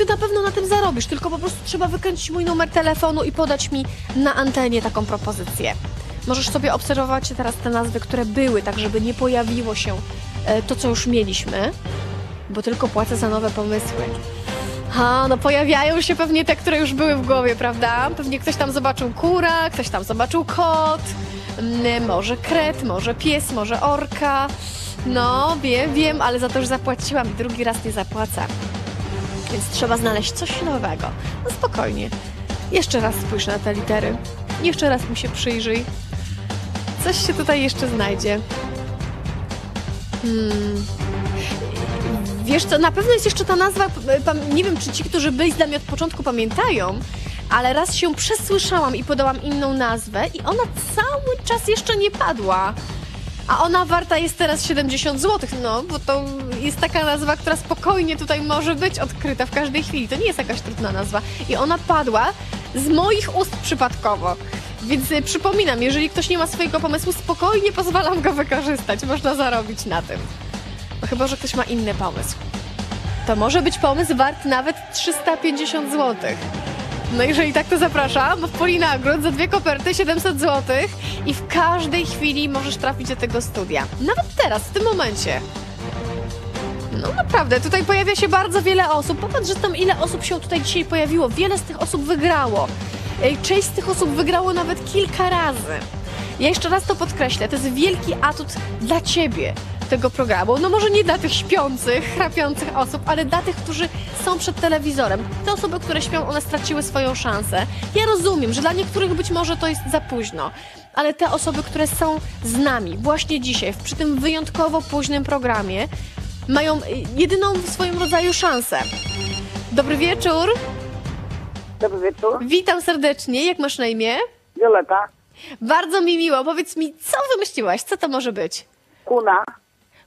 ty na pewno na tym zarobisz, tylko po prostu trzeba wykręcić mój numer telefonu i podać mi na antenie taką propozycję. Możesz sobie obserwować teraz te nazwy, które były, tak żeby nie pojawiło się e, to, co już mieliśmy, bo tylko płacę za nowe pomysły. Ha, no pojawiają się pewnie te, które już były w głowie, prawda? Pewnie ktoś tam zobaczył kura, ktoś tam zobaczył kot, mm, może kret, może pies, może orka. No, wiem, wiem, ale za to już zapłaciłam i drugi raz nie zapłacę. Więc trzeba znaleźć coś nowego. No spokojnie. Jeszcze raz spójrz na te litery. Jeszcze raz mi się przyjrzyj. Coś się tutaj jeszcze znajdzie. Hmm. Wiesz co, na pewno jest jeszcze ta nazwa, nie wiem czy ci, którzy byli z nami od początku pamiętają, ale raz się przesłyszałam i podałam inną nazwę i ona cały czas jeszcze nie padła. A ona warta jest teraz 70 zł, no, bo to jest taka nazwa, która spokojnie tutaj może być odkryta w każdej chwili. To nie jest jakaś trudna nazwa. I ona padła z moich ust przypadkowo. Więc y, przypominam, jeżeli ktoś nie ma swojego pomysłu, spokojnie pozwalam go wykorzystać. Można zarobić na tym. No chyba, że ktoś ma inny pomysł. to może być pomysł wart nawet 350 zł. No jeżeli tak, to zapraszam, w puli nagród za dwie koperty 700 zł i w każdej chwili możesz trafić do tego studia. Nawet teraz, w tym momencie. No naprawdę, tutaj pojawia się bardzo wiele osób. Popatrz, że tam ile osób się tutaj dzisiaj pojawiło. Wiele z tych osób wygrało. Część z tych osób wygrało nawet kilka razy. Ja jeszcze raz to podkreślę, to jest wielki atut dla Ciebie tego programu. No może nie dla tych śpiących, chrapiących osób, ale dla tych, którzy są przed telewizorem. Te osoby, które śpią, one straciły swoją szansę. Ja rozumiem, że dla niektórych być może to jest za późno, ale te osoby, które są z nami właśnie dzisiaj, przy tym wyjątkowo późnym programie, mają y, jedyną w swoim rodzaju szansę. Dobry wieczór, Dobry wieczór. witam serdecznie, jak masz na imię? Violeta. Bardzo mi miło, powiedz mi, co wymyśliłaś, co to może być? Kuna.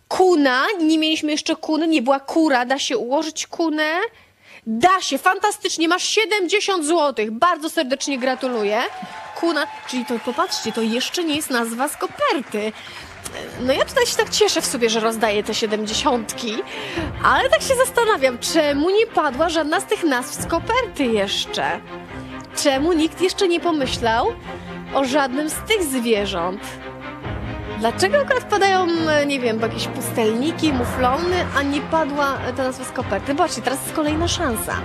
Kuna, nie mieliśmy jeszcze kuny, nie była kura, da się ułożyć kunę? Da się, fantastycznie, masz 70 zł, bardzo serdecznie gratuluję. Kuna, czyli to popatrzcie, to jeszcze nie jest nazwa z koperty. No ja tutaj się tak cieszę w sobie, że rozdaję te siedemdziesiątki, ale tak się zastanawiam, czemu nie padła żadna z tych nazw z koperty jeszcze? Czemu nikt jeszcze nie pomyślał o żadnym z tych zwierząt? Dlaczego akurat padają, e, nie wiem, jakieś pustelniki, muflony, a nie padła e, ta nazwa z koperty? Zobaczcie, teraz jest kolejna szansa.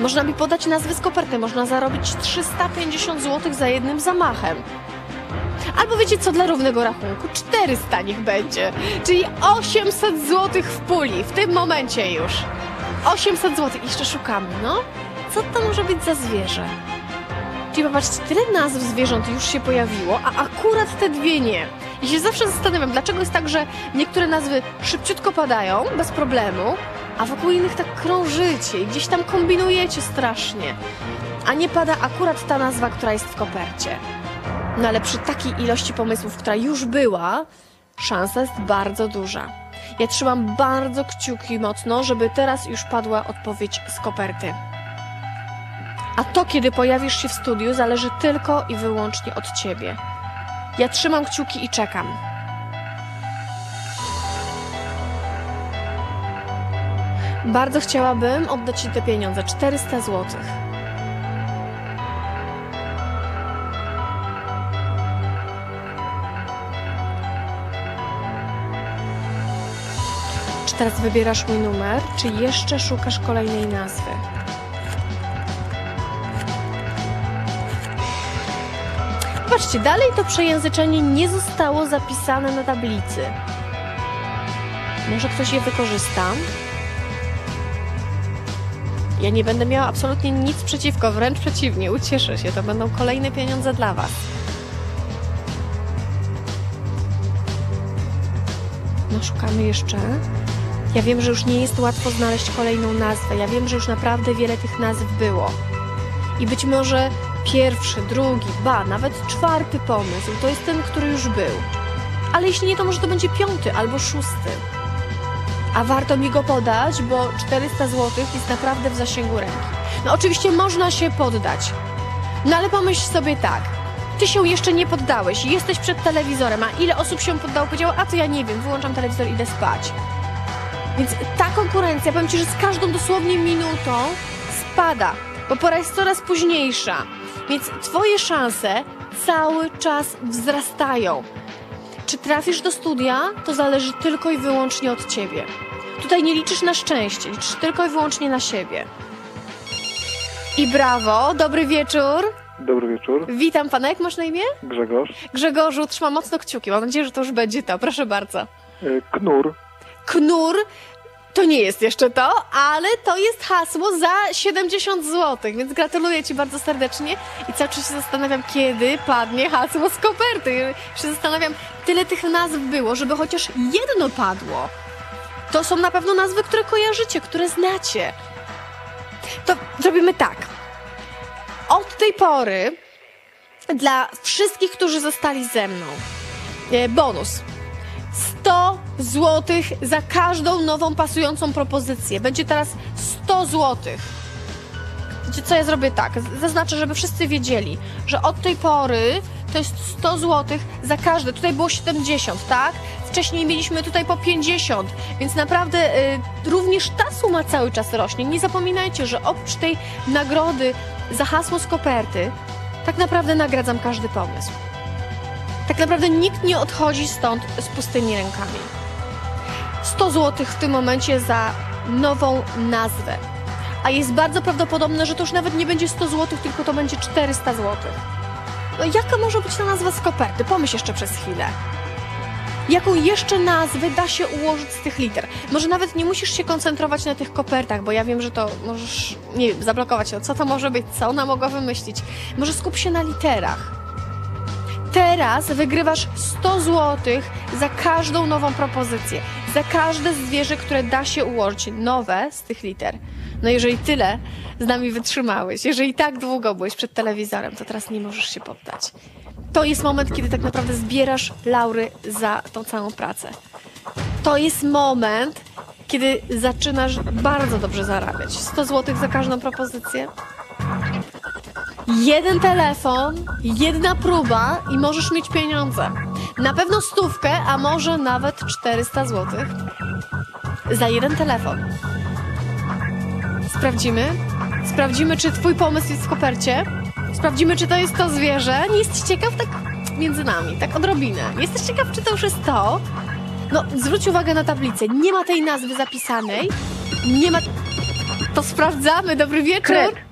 Można mi podać nazwy z koperty, można zarobić 350 zł za jednym zamachem. Albo wiecie co, dla równego rachunku 400 niech będzie, czyli 800 zł w puli, w tym momencie już. 800 zł, jeszcze szukamy, no. Co to może być za zwierzę? Czyli popatrzcie, tyle nazw zwierząt już się pojawiło, a akurat te dwie nie. I się zawsze zastanawiam, dlaczego jest tak, że niektóre nazwy szybciutko padają, bez problemu, a wokół innych tak krążycie i gdzieś tam kombinujecie strasznie. A nie pada akurat ta nazwa, która jest w kopercie. No ale przy takiej ilości pomysłów, która już była, szansa jest bardzo duża. Ja trzymam bardzo kciuki mocno, żeby teraz już padła odpowiedź z koperty. A to, kiedy pojawisz się w studiu, zależy tylko i wyłącznie od ciebie. Ja trzymam kciuki i czekam. Bardzo chciałabym oddać Ci te pieniądze 400 zł. Czy teraz wybierasz mój numer, czy jeszcze szukasz kolejnej nazwy? Patrzcie, dalej to przejęzyczenie nie zostało zapisane na tablicy. Może ktoś je wykorzysta? Ja nie będę miała absolutnie nic przeciwko, wręcz przeciwnie, ucieszę się, to będą kolejne pieniądze dla Was. No, szukamy jeszcze. Ja wiem, że już nie jest łatwo znaleźć kolejną nazwę. Ja wiem, że już naprawdę wiele tych nazw było. I być może pierwszy, drugi, ba, nawet czwarty pomysł to jest ten, który już był. Ale jeśli nie, to może to będzie piąty albo szósty. A warto mi go podać, bo 400 zł jest naprawdę w zasięgu ręki. No oczywiście można się poddać. No ale pomyśl sobie tak. Ty się jeszcze nie poddałeś, jesteś przed telewizorem, a ile osób się poddało, powiedziało, a to ja nie wiem, wyłączam telewizor, idę spać. Więc ta konkurencja, powiem Ci, że z każdą dosłownie minutą spada, bo pora jest coraz późniejsza. Więc Twoje szanse cały czas wzrastają. Czy trafisz do studia, to zależy tylko i wyłącznie od Ciebie. Tutaj nie liczysz na szczęście, liczysz tylko i wyłącznie na siebie. I brawo, dobry wieczór. Dobry wieczór. Witam Pana, jak masz na imię? Grzegorz. Grzegorzu, trzymam mocno kciuki, mam nadzieję, że to już będzie to, proszę bardzo. Y, Knur. Knur to nie jest jeszcze to, ale to jest hasło za 70 zł, więc gratuluję Ci bardzo serdecznie i cały czas się zastanawiam, kiedy padnie hasło z koperty. Się zastanawiam, tyle tych nazw było, żeby chociaż jedno padło. To są na pewno nazwy, które kojarzycie, które znacie. To zrobimy tak. Od tej pory dla wszystkich, którzy zostali ze mną, e, bonus 100 zł za każdą nową pasującą propozycję. Będzie teraz 100 zł. Co, ja zrobię tak, zaznaczę, żeby wszyscy wiedzieli, że od tej pory to jest 100 zł za każde. Tutaj było 70, tak? Wcześniej mieliśmy tutaj po 50, więc naprawdę y, również ta suma cały czas rośnie. Nie zapominajcie, że oprócz tej nagrody za hasło z koperty, tak naprawdę nagradzam każdy pomysł. Tak naprawdę nikt nie odchodzi stąd z pustymi rękami. 100 zł w tym momencie za nową nazwę. A jest bardzo prawdopodobne, że to już nawet nie będzie 100 zł, tylko to będzie 400 zł. No jaka może być ta nazwa z koperty? Pomyśl jeszcze przez chwilę. Jaką jeszcze nazwę da się ułożyć z tych liter? Może nawet nie musisz się koncentrować na tych kopertach, bo ja wiem, że to możesz, nie zablokować się. Co to może być? Co ona mogła wymyślić? Może skup się na literach. Teraz wygrywasz 100 zł za każdą nową propozycję, za każde zwierzę, które da się ułożyć nowe z tych liter. No jeżeli tyle z nami wytrzymałeś, jeżeli tak długo byłeś przed telewizorem, to teraz nie możesz się poddać. To jest moment, kiedy tak naprawdę zbierasz laury za tą całą pracę. To jest moment, kiedy zaczynasz bardzo dobrze zarabiać. 100 zł za każdą propozycję. Jeden telefon, jedna próba i możesz mieć pieniądze. Na pewno stówkę, a może nawet 400 zł. Za jeden telefon. Sprawdzimy? Sprawdzimy, czy twój pomysł jest w kopercie? Sprawdzimy, czy to jest to zwierzę? Nie jesteś ciekaw? Tak między nami, tak odrobinę. Jesteś ciekaw, czy to już jest to? No, zwróć uwagę na tablicę. Nie ma tej nazwy zapisanej. Nie ma... To sprawdzamy. Dobry wieczór.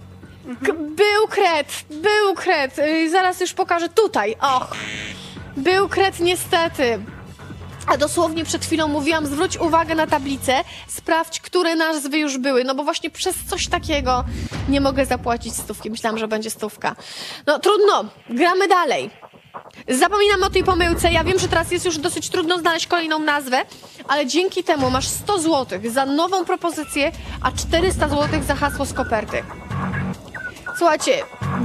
Był kret, był kret. Yy, zaraz już pokażę tutaj. Och, był kret niestety. A dosłownie przed chwilą mówiłam, zwróć uwagę na tablicę, sprawdź, które nazwy już były, no bo właśnie przez coś takiego nie mogę zapłacić stówki. Myślałam, że będzie stówka. No trudno, gramy dalej. Zapominam o tej pomyłce. Ja wiem, że teraz jest już dosyć trudno znaleźć kolejną nazwę, ale dzięki temu masz 100 zł za nową propozycję, a 400 zł za hasło z koperty. Słuchajcie,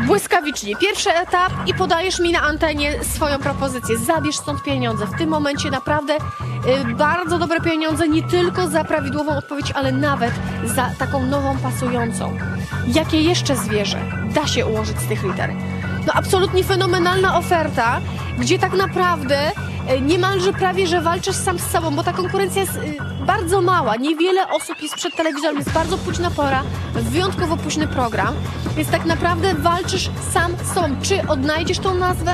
błyskawicznie. Pierwszy etap i podajesz mi na antenie swoją propozycję. Zabierz stąd pieniądze. W tym momencie naprawdę y, bardzo dobre pieniądze, nie tylko za prawidłową odpowiedź, ale nawet za taką nową, pasującą. Jakie jeszcze zwierzę da się ułożyć z tych liter? No absolutnie fenomenalna oferta, gdzie tak naprawdę y, niemalże prawie, że walczysz sam z sobą, bo ta konkurencja jest y, bardzo mała. Niewiele osób jest przed telewizorem, jest bardzo późna pora, wyjątkowo późny program, więc tak naprawdę walczysz sam z sobą. Czy odnajdziesz tą nazwę?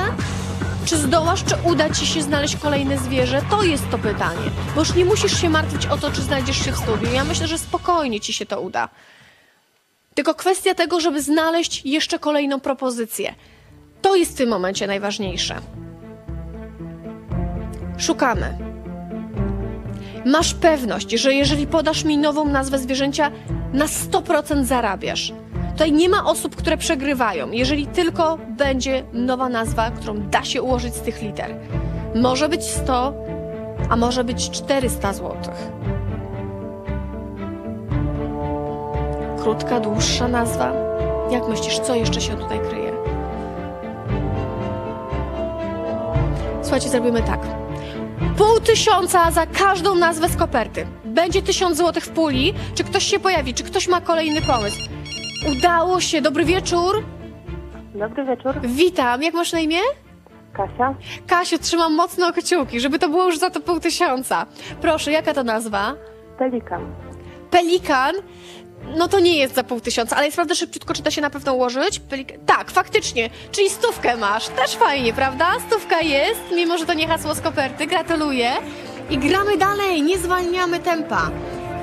Czy zdołasz, czy uda ci się znaleźć kolejne zwierzę? To jest to pytanie. Bo już nie musisz się martwić o to, czy znajdziesz się w studiu. Ja myślę, że spokojnie ci się to uda. Tylko kwestia tego, żeby znaleźć jeszcze kolejną propozycję. To jest w tym momencie najważniejsze. Szukamy. Masz pewność, że jeżeli podasz mi nową nazwę zwierzęcia, na 100% zarabiasz. Tutaj nie ma osób, które przegrywają, jeżeli tylko będzie nowa nazwa, którą da się ułożyć z tych liter. Może być 100, a może być 400 zł. Krótka, dłuższa nazwa? Jak myślisz, co jeszcze się tutaj kryje? Słuchajcie, zrobimy tak. Pół tysiąca za każdą nazwę z koperty. Będzie tysiąc złotych w puli. Czy ktoś się pojawi? Czy ktoś ma kolejny pomysł? Udało się. Dobry wieczór. Dobry wieczór. Witam. Jak masz na imię? Kasia. Kasiu, trzymam mocno kciuki, żeby to było już za to pół tysiąca. Proszę, jaka to nazwa? Pelikan. Pelikan. No to nie jest za pół tysiąca, ale jest prawda szybciutko, czy da się na pewno ułożyć? Tak, faktycznie, czyli stówkę masz. Też fajnie, prawda? Stówka jest, mimo że to nie hasło z koperty. Gratuluję. I gramy dalej, nie zwalniamy tempa.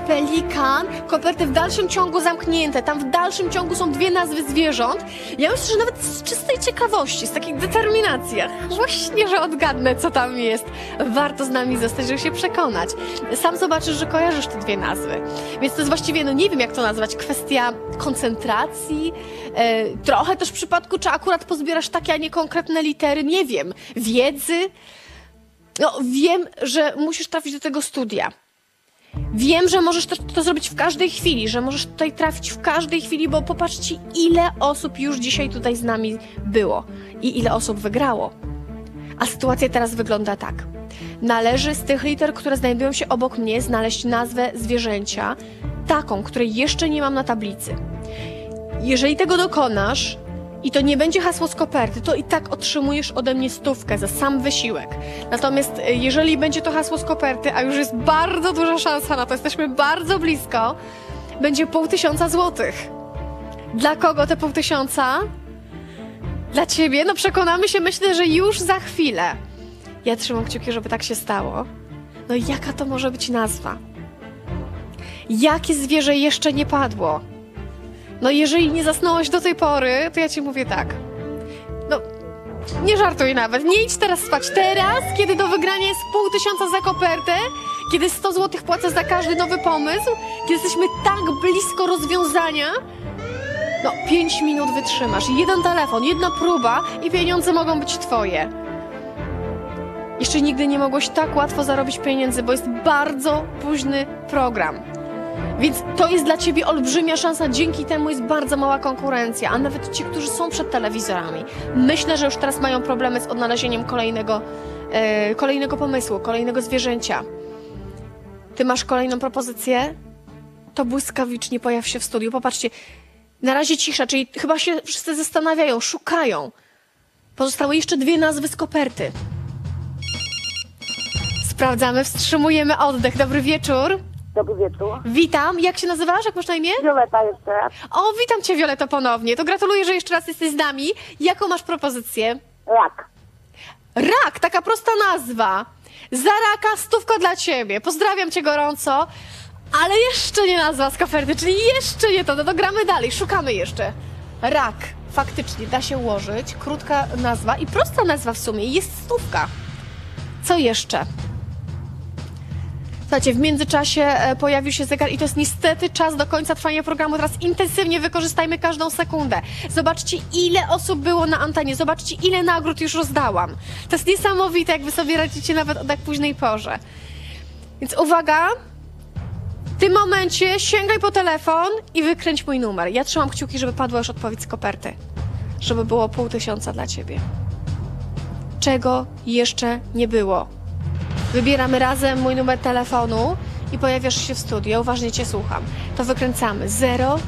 Pelikan, koperty w dalszym ciągu zamknięte. Tam w dalszym ciągu są dwie nazwy zwierząt. Ja myślę, że nawet z czystej ciekawości, z takiej determinacji, właśnie, że odgadnę, co tam jest. Warto z nami zostać, żeby się przekonać. Sam zobaczysz, że kojarzysz te dwie nazwy. Więc to jest właściwie, no nie wiem, jak to nazwać, kwestia koncentracji, e, trochę też w przypadku, czy akurat pozbierasz takie, a nie konkretne litery, nie wiem, wiedzy. No, wiem, że musisz trafić do tego studia. Wiem, że możesz to, to zrobić w każdej chwili, że możesz tutaj trafić w każdej chwili, bo popatrzcie, ile osób już dzisiaj tutaj z nami było i ile osób wygrało. A sytuacja teraz wygląda tak. Należy z tych liter, które znajdują się obok mnie, znaleźć nazwę zwierzęcia, taką, której jeszcze nie mam na tablicy. Jeżeli tego dokonasz, i to nie będzie hasło z koperty, to i tak otrzymujesz ode mnie stówkę za sam wysiłek. Natomiast y, jeżeli będzie to hasło z koperty, a już jest bardzo duża szansa na to, jesteśmy bardzo blisko, będzie pół tysiąca złotych. Dla kogo te pół tysiąca? Dla ciebie? No przekonamy się, myślę, że już za chwilę. Ja trzymam kciuki, żeby tak się stało. No i jaka to może być nazwa? Jakie zwierzę jeszcze nie padło? No jeżeli nie zasnąłeś do tej pory, to ja ci mówię tak. No, nie żartuj nawet. Nie idź teraz spać. Teraz, kiedy do wygrania jest pół tysiąca za kopertę, kiedy 100 złotych płacę za każdy nowy pomysł, kiedy jesteśmy tak blisko rozwiązania, no, 5 minut wytrzymasz. Jeden telefon, jedna próba i pieniądze mogą być twoje. Jeszcze nigdy nie mogłeś tak łatwo zarobić pieniędzy, bo jest bardzo późny program. Więc to jest dla ciebie olbrzymia szansa, dzięki temu jest bardzo mała konkurencja, a nawet ci, którzy są przed telewizorami. Myślę, że już teraz mają problemy z odnalezieniem kolejnego, e, kolejnego pomysłu, kolejnego zwierzęcia. Ty masz kolejną propozycję? To błyskawicznie pojaw się w studiu. Popatrzcie, na razie cisza, czyli chyba się wszyscy zastanawiają, szukają. Pozostały jeszcze dwie nazwy z koperty. Sprawdzamy, wstrzymujemy oddech. Dobry wieczór. Dobry wieczór. Witam. Jak się nazywasz? Jak masz na imię? Violeta jeszcze raz. O, witam cię Violeto ponownie. To gratuluję, że jeszcze raz jesteś z nami. Jaką masz propozycję? Rak. Rak, taka prosta nazwa. Za raka stówka dla ciebie. Pozdrawiam cię gorąco. Ale jeszcze nie nazwa z koperty, czyli jeszcze nie to. No to gramy dalej, szukamy jeszcze. Rak. Faktycznie da się ułożyć. Krótka nazwa i prosta nazwa w sumie. Jest stówka. Co jeszcze? Słuchajcie, w międzyczasie e, pojawił się zegar i to jest niestety czas do końca trwania programu. Teraz intensywnie wykorzystajmy każdą sekundę. Zobaczcie, ile osób było na antenie. Zobaczcie, ile nagród już rozdałam. To jest niesamowite, jak wy sobie radzicie nawet o tak późnej porze. Więc uwaga, w tym momencie sięgaj po telefon i wykręć mój numer. Ja trzymam kciuki, żeby padła już odpowiedź z koperty. Żeby było pół tysiąca dla ciebie. Czego jeszcze nie było? Wybieramy razem mój numer telefonu i pojawiasz się w studio. Uważnie cię słucham. To wykręcamy 0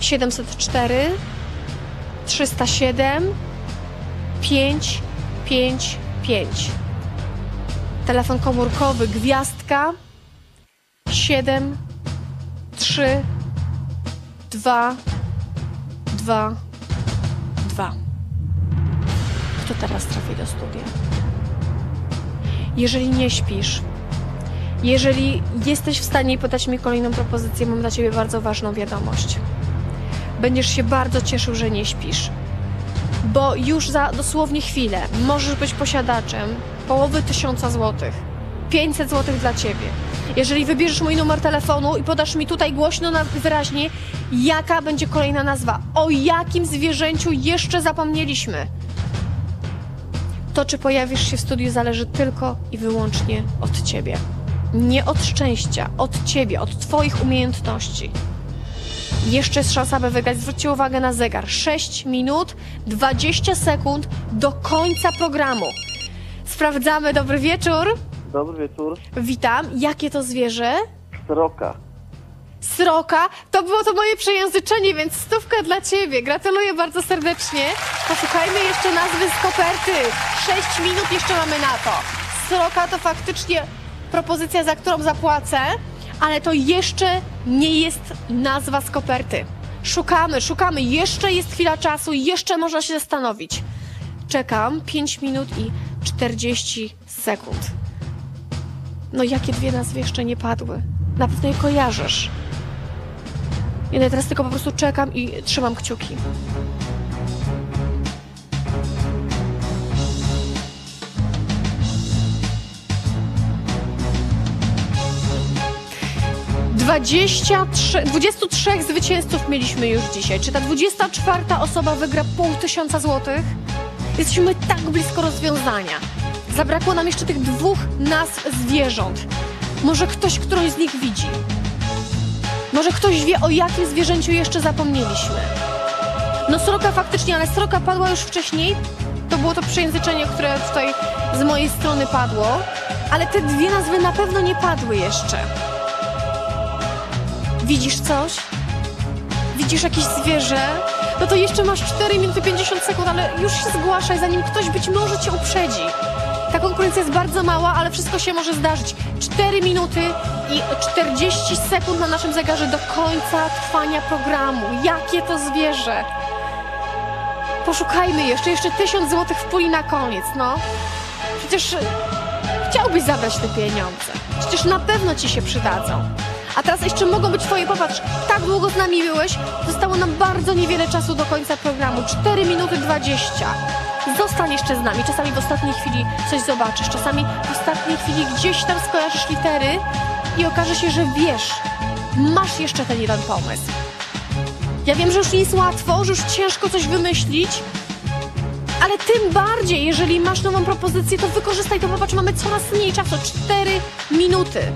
704 307 5 5 5. Telefon komórkowy gwiazdka 7 3 2 2 2. Kto teraz trafi do studia? Jeżeli nie śpisz, jeżeli jesteś w stanie podać mi kolejną propozycję, mam dla ciebie bardzo ważną wiadomość. Będziesz się bardzo cieszył, że nie śpisz, bo już za dosłownie chwilę możesz być posiadaczem połowy tysiąca złotych. 500 złotych dla ciebie. Jeżeli wybierzesz mój numer telefonu i podasz mi tutaj głośno, wyraźnie, jaka będzie kolejna nazwa, o jakim zwierzęciu jeszcze zapomnieliśmy. To, czy pojawisz się w studiu, zależy tylko i wyłącznie od ciebie. Nie od szczęścia, od ciebie, od twoich umiejętności. Jeszcze jest szansa, by wygrać. Zwróćcie uwagę na zegar. 6 minut, 20 sekund do końca programu. Sprawdzamy. Dobry wieczór. Dobry wieczór. Witam. Jakie to zwierzę? Sroka. Sroka. To było to moje przejęzyczenie, więc stówka dla ciebie. Gratuluję bardzo serdecznie. Posłuchajmy jeszcze nazwy z koperty. 6 minut jeszcze mamy na to. Sroka to faktycznie propozycja, za którą zapłacę, ale to jeszcze nie jest nazwa z koperty. Szukamy, szukamy. Jeszcze jest chwila czasu, jeszcze można się zastanowić. Czekam 5 minut i 40 sekund. No jakie dwie nazwy jeszcze nie padły? Na pewno je kojarzysz. Nie, no teraz tylko po prostu czekam i trzymam kciuki. Dwadzieścia trzy, 23 zwycięzców mieliśmy już dzisiaj. Czy ta 24 osoba wygra pół tysiąca złotych? Jesteśmy tak blisko rozwiązania. Zabrakło nam jeszcze tych dwóch nazw zwierząt. Może ktoś którąś z nich widzi. Może ktoś wie, o jakim zwierzęciu jeszcze zapomnieliśmy. No sroka faktycznie, ale sroka padła już wcześniej. To było to przejęzyczenie, które tutaj z mojej strony padło. Ale te dwie nazwy na pewno nie padły jeszcze. Widzisz coś? Widzisz jakieś zwierzę? no to jeszcze masz 4 minuty 50 sekund, ale już się zgłaszaj, zanim ktoś być może cię uprzedzi. Ta konkurencja jest bardzo mała, ale wszystko się może zdarzyć. 4 minuty i 40 sekund na naszym zegarze do końca trwania programu. Jakie to zwierzę! Poszukajmy jeszcze, jeszcze 1000 zł w puli na koniec, no. Przecież e, chciałbyś zabrać te pieniądze. Przecież na pewno ci się przydadzą. A teraz jeszcze mogą być twoje, popatrz, tak długo z nami byłeś, zostało nam bardzo niewiele czasu do końca programu, 4 minuty 20. Zostań jeszcze z nami, czasami w ostatniej chwili coś zobaczysz, czasami w ostatniej chwili gdzieś tam skojarzysz litery i okaże się, że wiesz, masz jeszcze ten jeden pomysł. Ja wiem, że już nie jest łatwo, że już ciężko coś wymyślić, ale tym bardziej, jeżeli masz nową propozycję, to wykorzystaj to. Popatrz, mamy coraz mniej czasu. 4 minuty.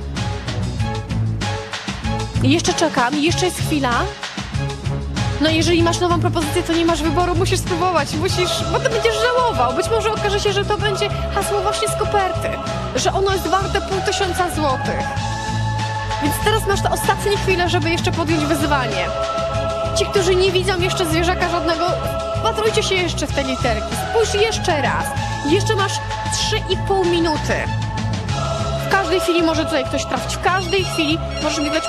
Jeszcze czekam, jeszcze jest chwila. No jeżeli masz nową propozycję, to nie masz wyboru, musisz spróbować, musisz, bo to będziesz żałował. Być może okaże się, że to będzie hasło właśnie z koperty, że ono jest warte pół tysiąca złotych. Więc teraz masz te ostatnie chwile, żeby jeszcze podjąć wyzwanie. Ci, którzy nie widzą jeszcze zwierzaka żadnego, patrujcie się jeszcze w te literki. Spójrz jeszcze raz. Jeszcze masz 3,5 minuty. W każdej chwili może tutaj ktoś trafić. W każdej chwili możesz mi dać.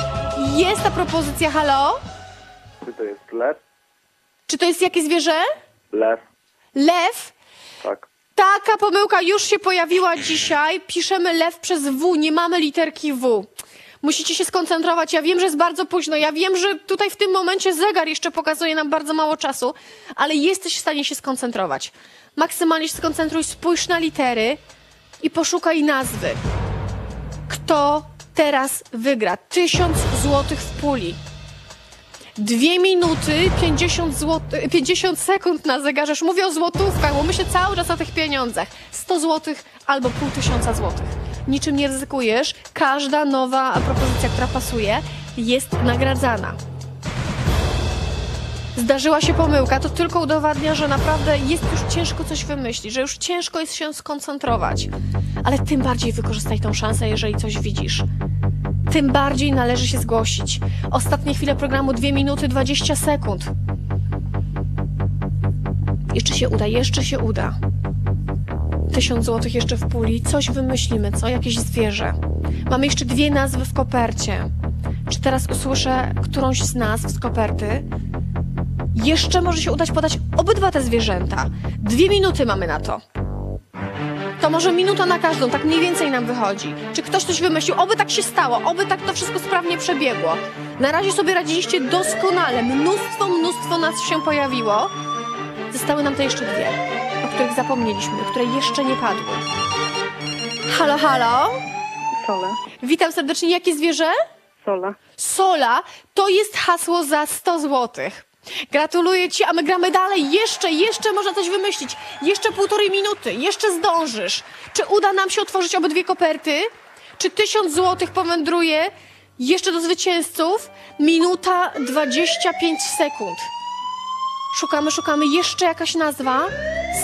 Jest ta propozycja, halo? Czy to jest lew? Czy to jest jakieś zwierzę? Lew. Lew? Tak. Taka pomyłka już się pojawiła dzisiaj. Piszemy lew przez W, nie mamy literki W. Musicie się skoncentrować. Ja wiem, że jest bardzo późno. Ja wiem, że tutaj w tym momencie zegar jeszcze pokazuje nam bardzo mało czasu, ale jesteś w stanie się skoncentrować. Maksymalnie się skoncentruj, spójrz na litery i poszukaj nazwy. Kto teraz wygra? Tysiąc złotych w puli. Dwie minuty 50, zł, 50 sekund na zegarze. Mówię o złotówkach, bo myślę cały czas o tych pieniądzach. 100 złotych albo pół tysiąca złotych. Niczym nie ryzykujesz. Każda nowa propozycja, która pasuje, jest nagradzana. Zdarzyła się pomyłka, to tylko udowadnia, że naprawdę jest już ciężko coś wymyślić, że już ciężko jest się skoncentrować. Ale tym bardziej wykorzystaj tą szansę, jeżeli coś widzisz tym bardziej należy się zgłosić. Ostatnie chwile programu 2 minuty 20 sekund. Jeszcze się uda, jeszcze się uda. Tysiąc złotych jeszcze w puli, coś wymyślimy, co? Jakieś zwierzę. Mamy jeszcze dwie nazwy w kopercie. Czy teraz usłyszę którąś z nazw z koperty? Jeszcze może się udać podać obydwa te zwierzęta. Dwie minuty mamy na to. To może minuta na każdą, tak mniej więcej nam wychodzi. Czy ktoś coś wymyślił? Oby tak się stało, oby tak to wszystko sprawnie przebiegło. Na razie sobie radziliście doskonale. Mnóstwo, mnóstwo nas się pojawiło. Zostały nam te jeszcze dwie, o których zapomnieliśmy, które jeszcze nie padły. Halo, halo? Sola. Witam serdecznie. Jakie zwierzę? Sola. Sola to jest hasło za 100 złotych. Gratuluję Ci, a my gramy dalej. Jeszcze, jeszcze można coś wymyślić. Jeszcze półtorej minuty, jeszcze zdążysz. Czy uda nam się otworzyć obydwie koperty? Czy tysiąc złotych powędruje jeszcze do zwycięzców? Minuta 25 sekund. Szukamy, szukamy. Jeszcze jakaś nazwa?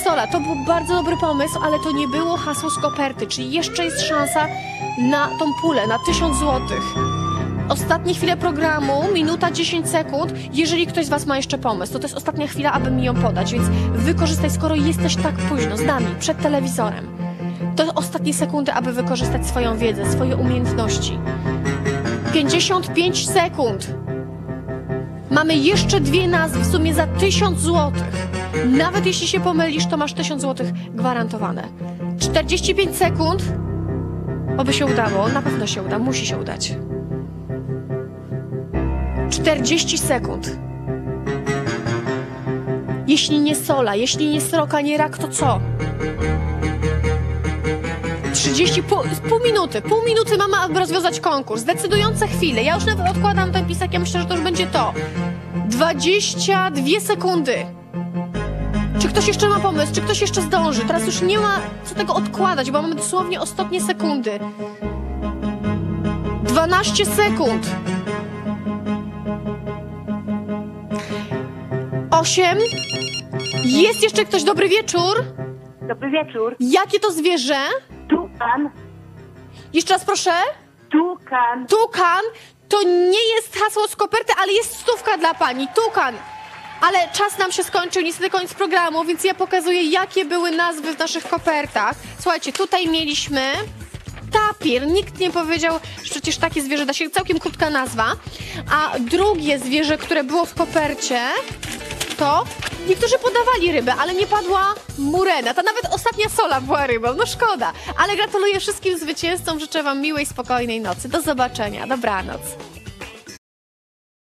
Sola, to był bardzo dobry pomysł, ale to nie było hasło z koperty, czyli jeszcze jest szansa na tą pulę, na tysiąc złotych. Ostatnie chwile programu, minuta 10 sekund. Jeżeli ktoś z Was ma jeszcze pomysł, to to jest ostatnia chwila, aby mi ją podać, więc wykorzystaj, skoro jesteś tak późno z nami, przed telewizorem. To ostatnie sekundy, aby wykorzystać swoją wiedzę, swoje umiejętności. 55 sekund. Mamy jeszcze dwie nazwy, w sumie za 1000 złotych. Nawet jeśli się pomylisz, to masz 1000 złotych gwarantowane. 45 sekund. Oby się udało, na pewno się uda, musi się udać. 40 sekund. Jeśli nie sola, jeśli nie sroka, nie rak, to co? 30, pół, pół minuty, pół minuty mamy, aby rozwiązać konkurs. Decydujące chwile. Ja już nawet odkładam ten pisek, ja myślę, że to już będzie to. 22 sekundy. Czy ktoś jeszcze ma pomysł? Czy ktoś jeszcze zdąży? Teraz już nie ma co tego odkładać, bo mamy dosłownie ostatnie sekundy. 12 sekund. 8. Jest jeszcze ktoś. Dobry wieczór. Dobry wieczór. Jakie to zwierzę? Tukan. Jeszcze raz proszę. Tukan. Tukan to nie jest hasło z koperty, ale jest stówka dla pani. Tukan. Ale czas nam się skończył, niestety koniec programu, więc ja pokazuję, jakie były nazwy w naszych kopertach. Słuchajcie, tutaj mieliśmy tapir. Nikt nie powiedział, że przecież takie zwierzę da się, całkiem krótka nazwa. A drugie zwierzę, które było w kopercie, to niektórzy podawali rybę, ale nie padła murena. To nawet ostatnia sola była rybą, no szkoda. Ale gratuluję wszystkim zwycięzcom, życzę wam miłej, spokojnej nocy. Do zobaczenia, dobranoc.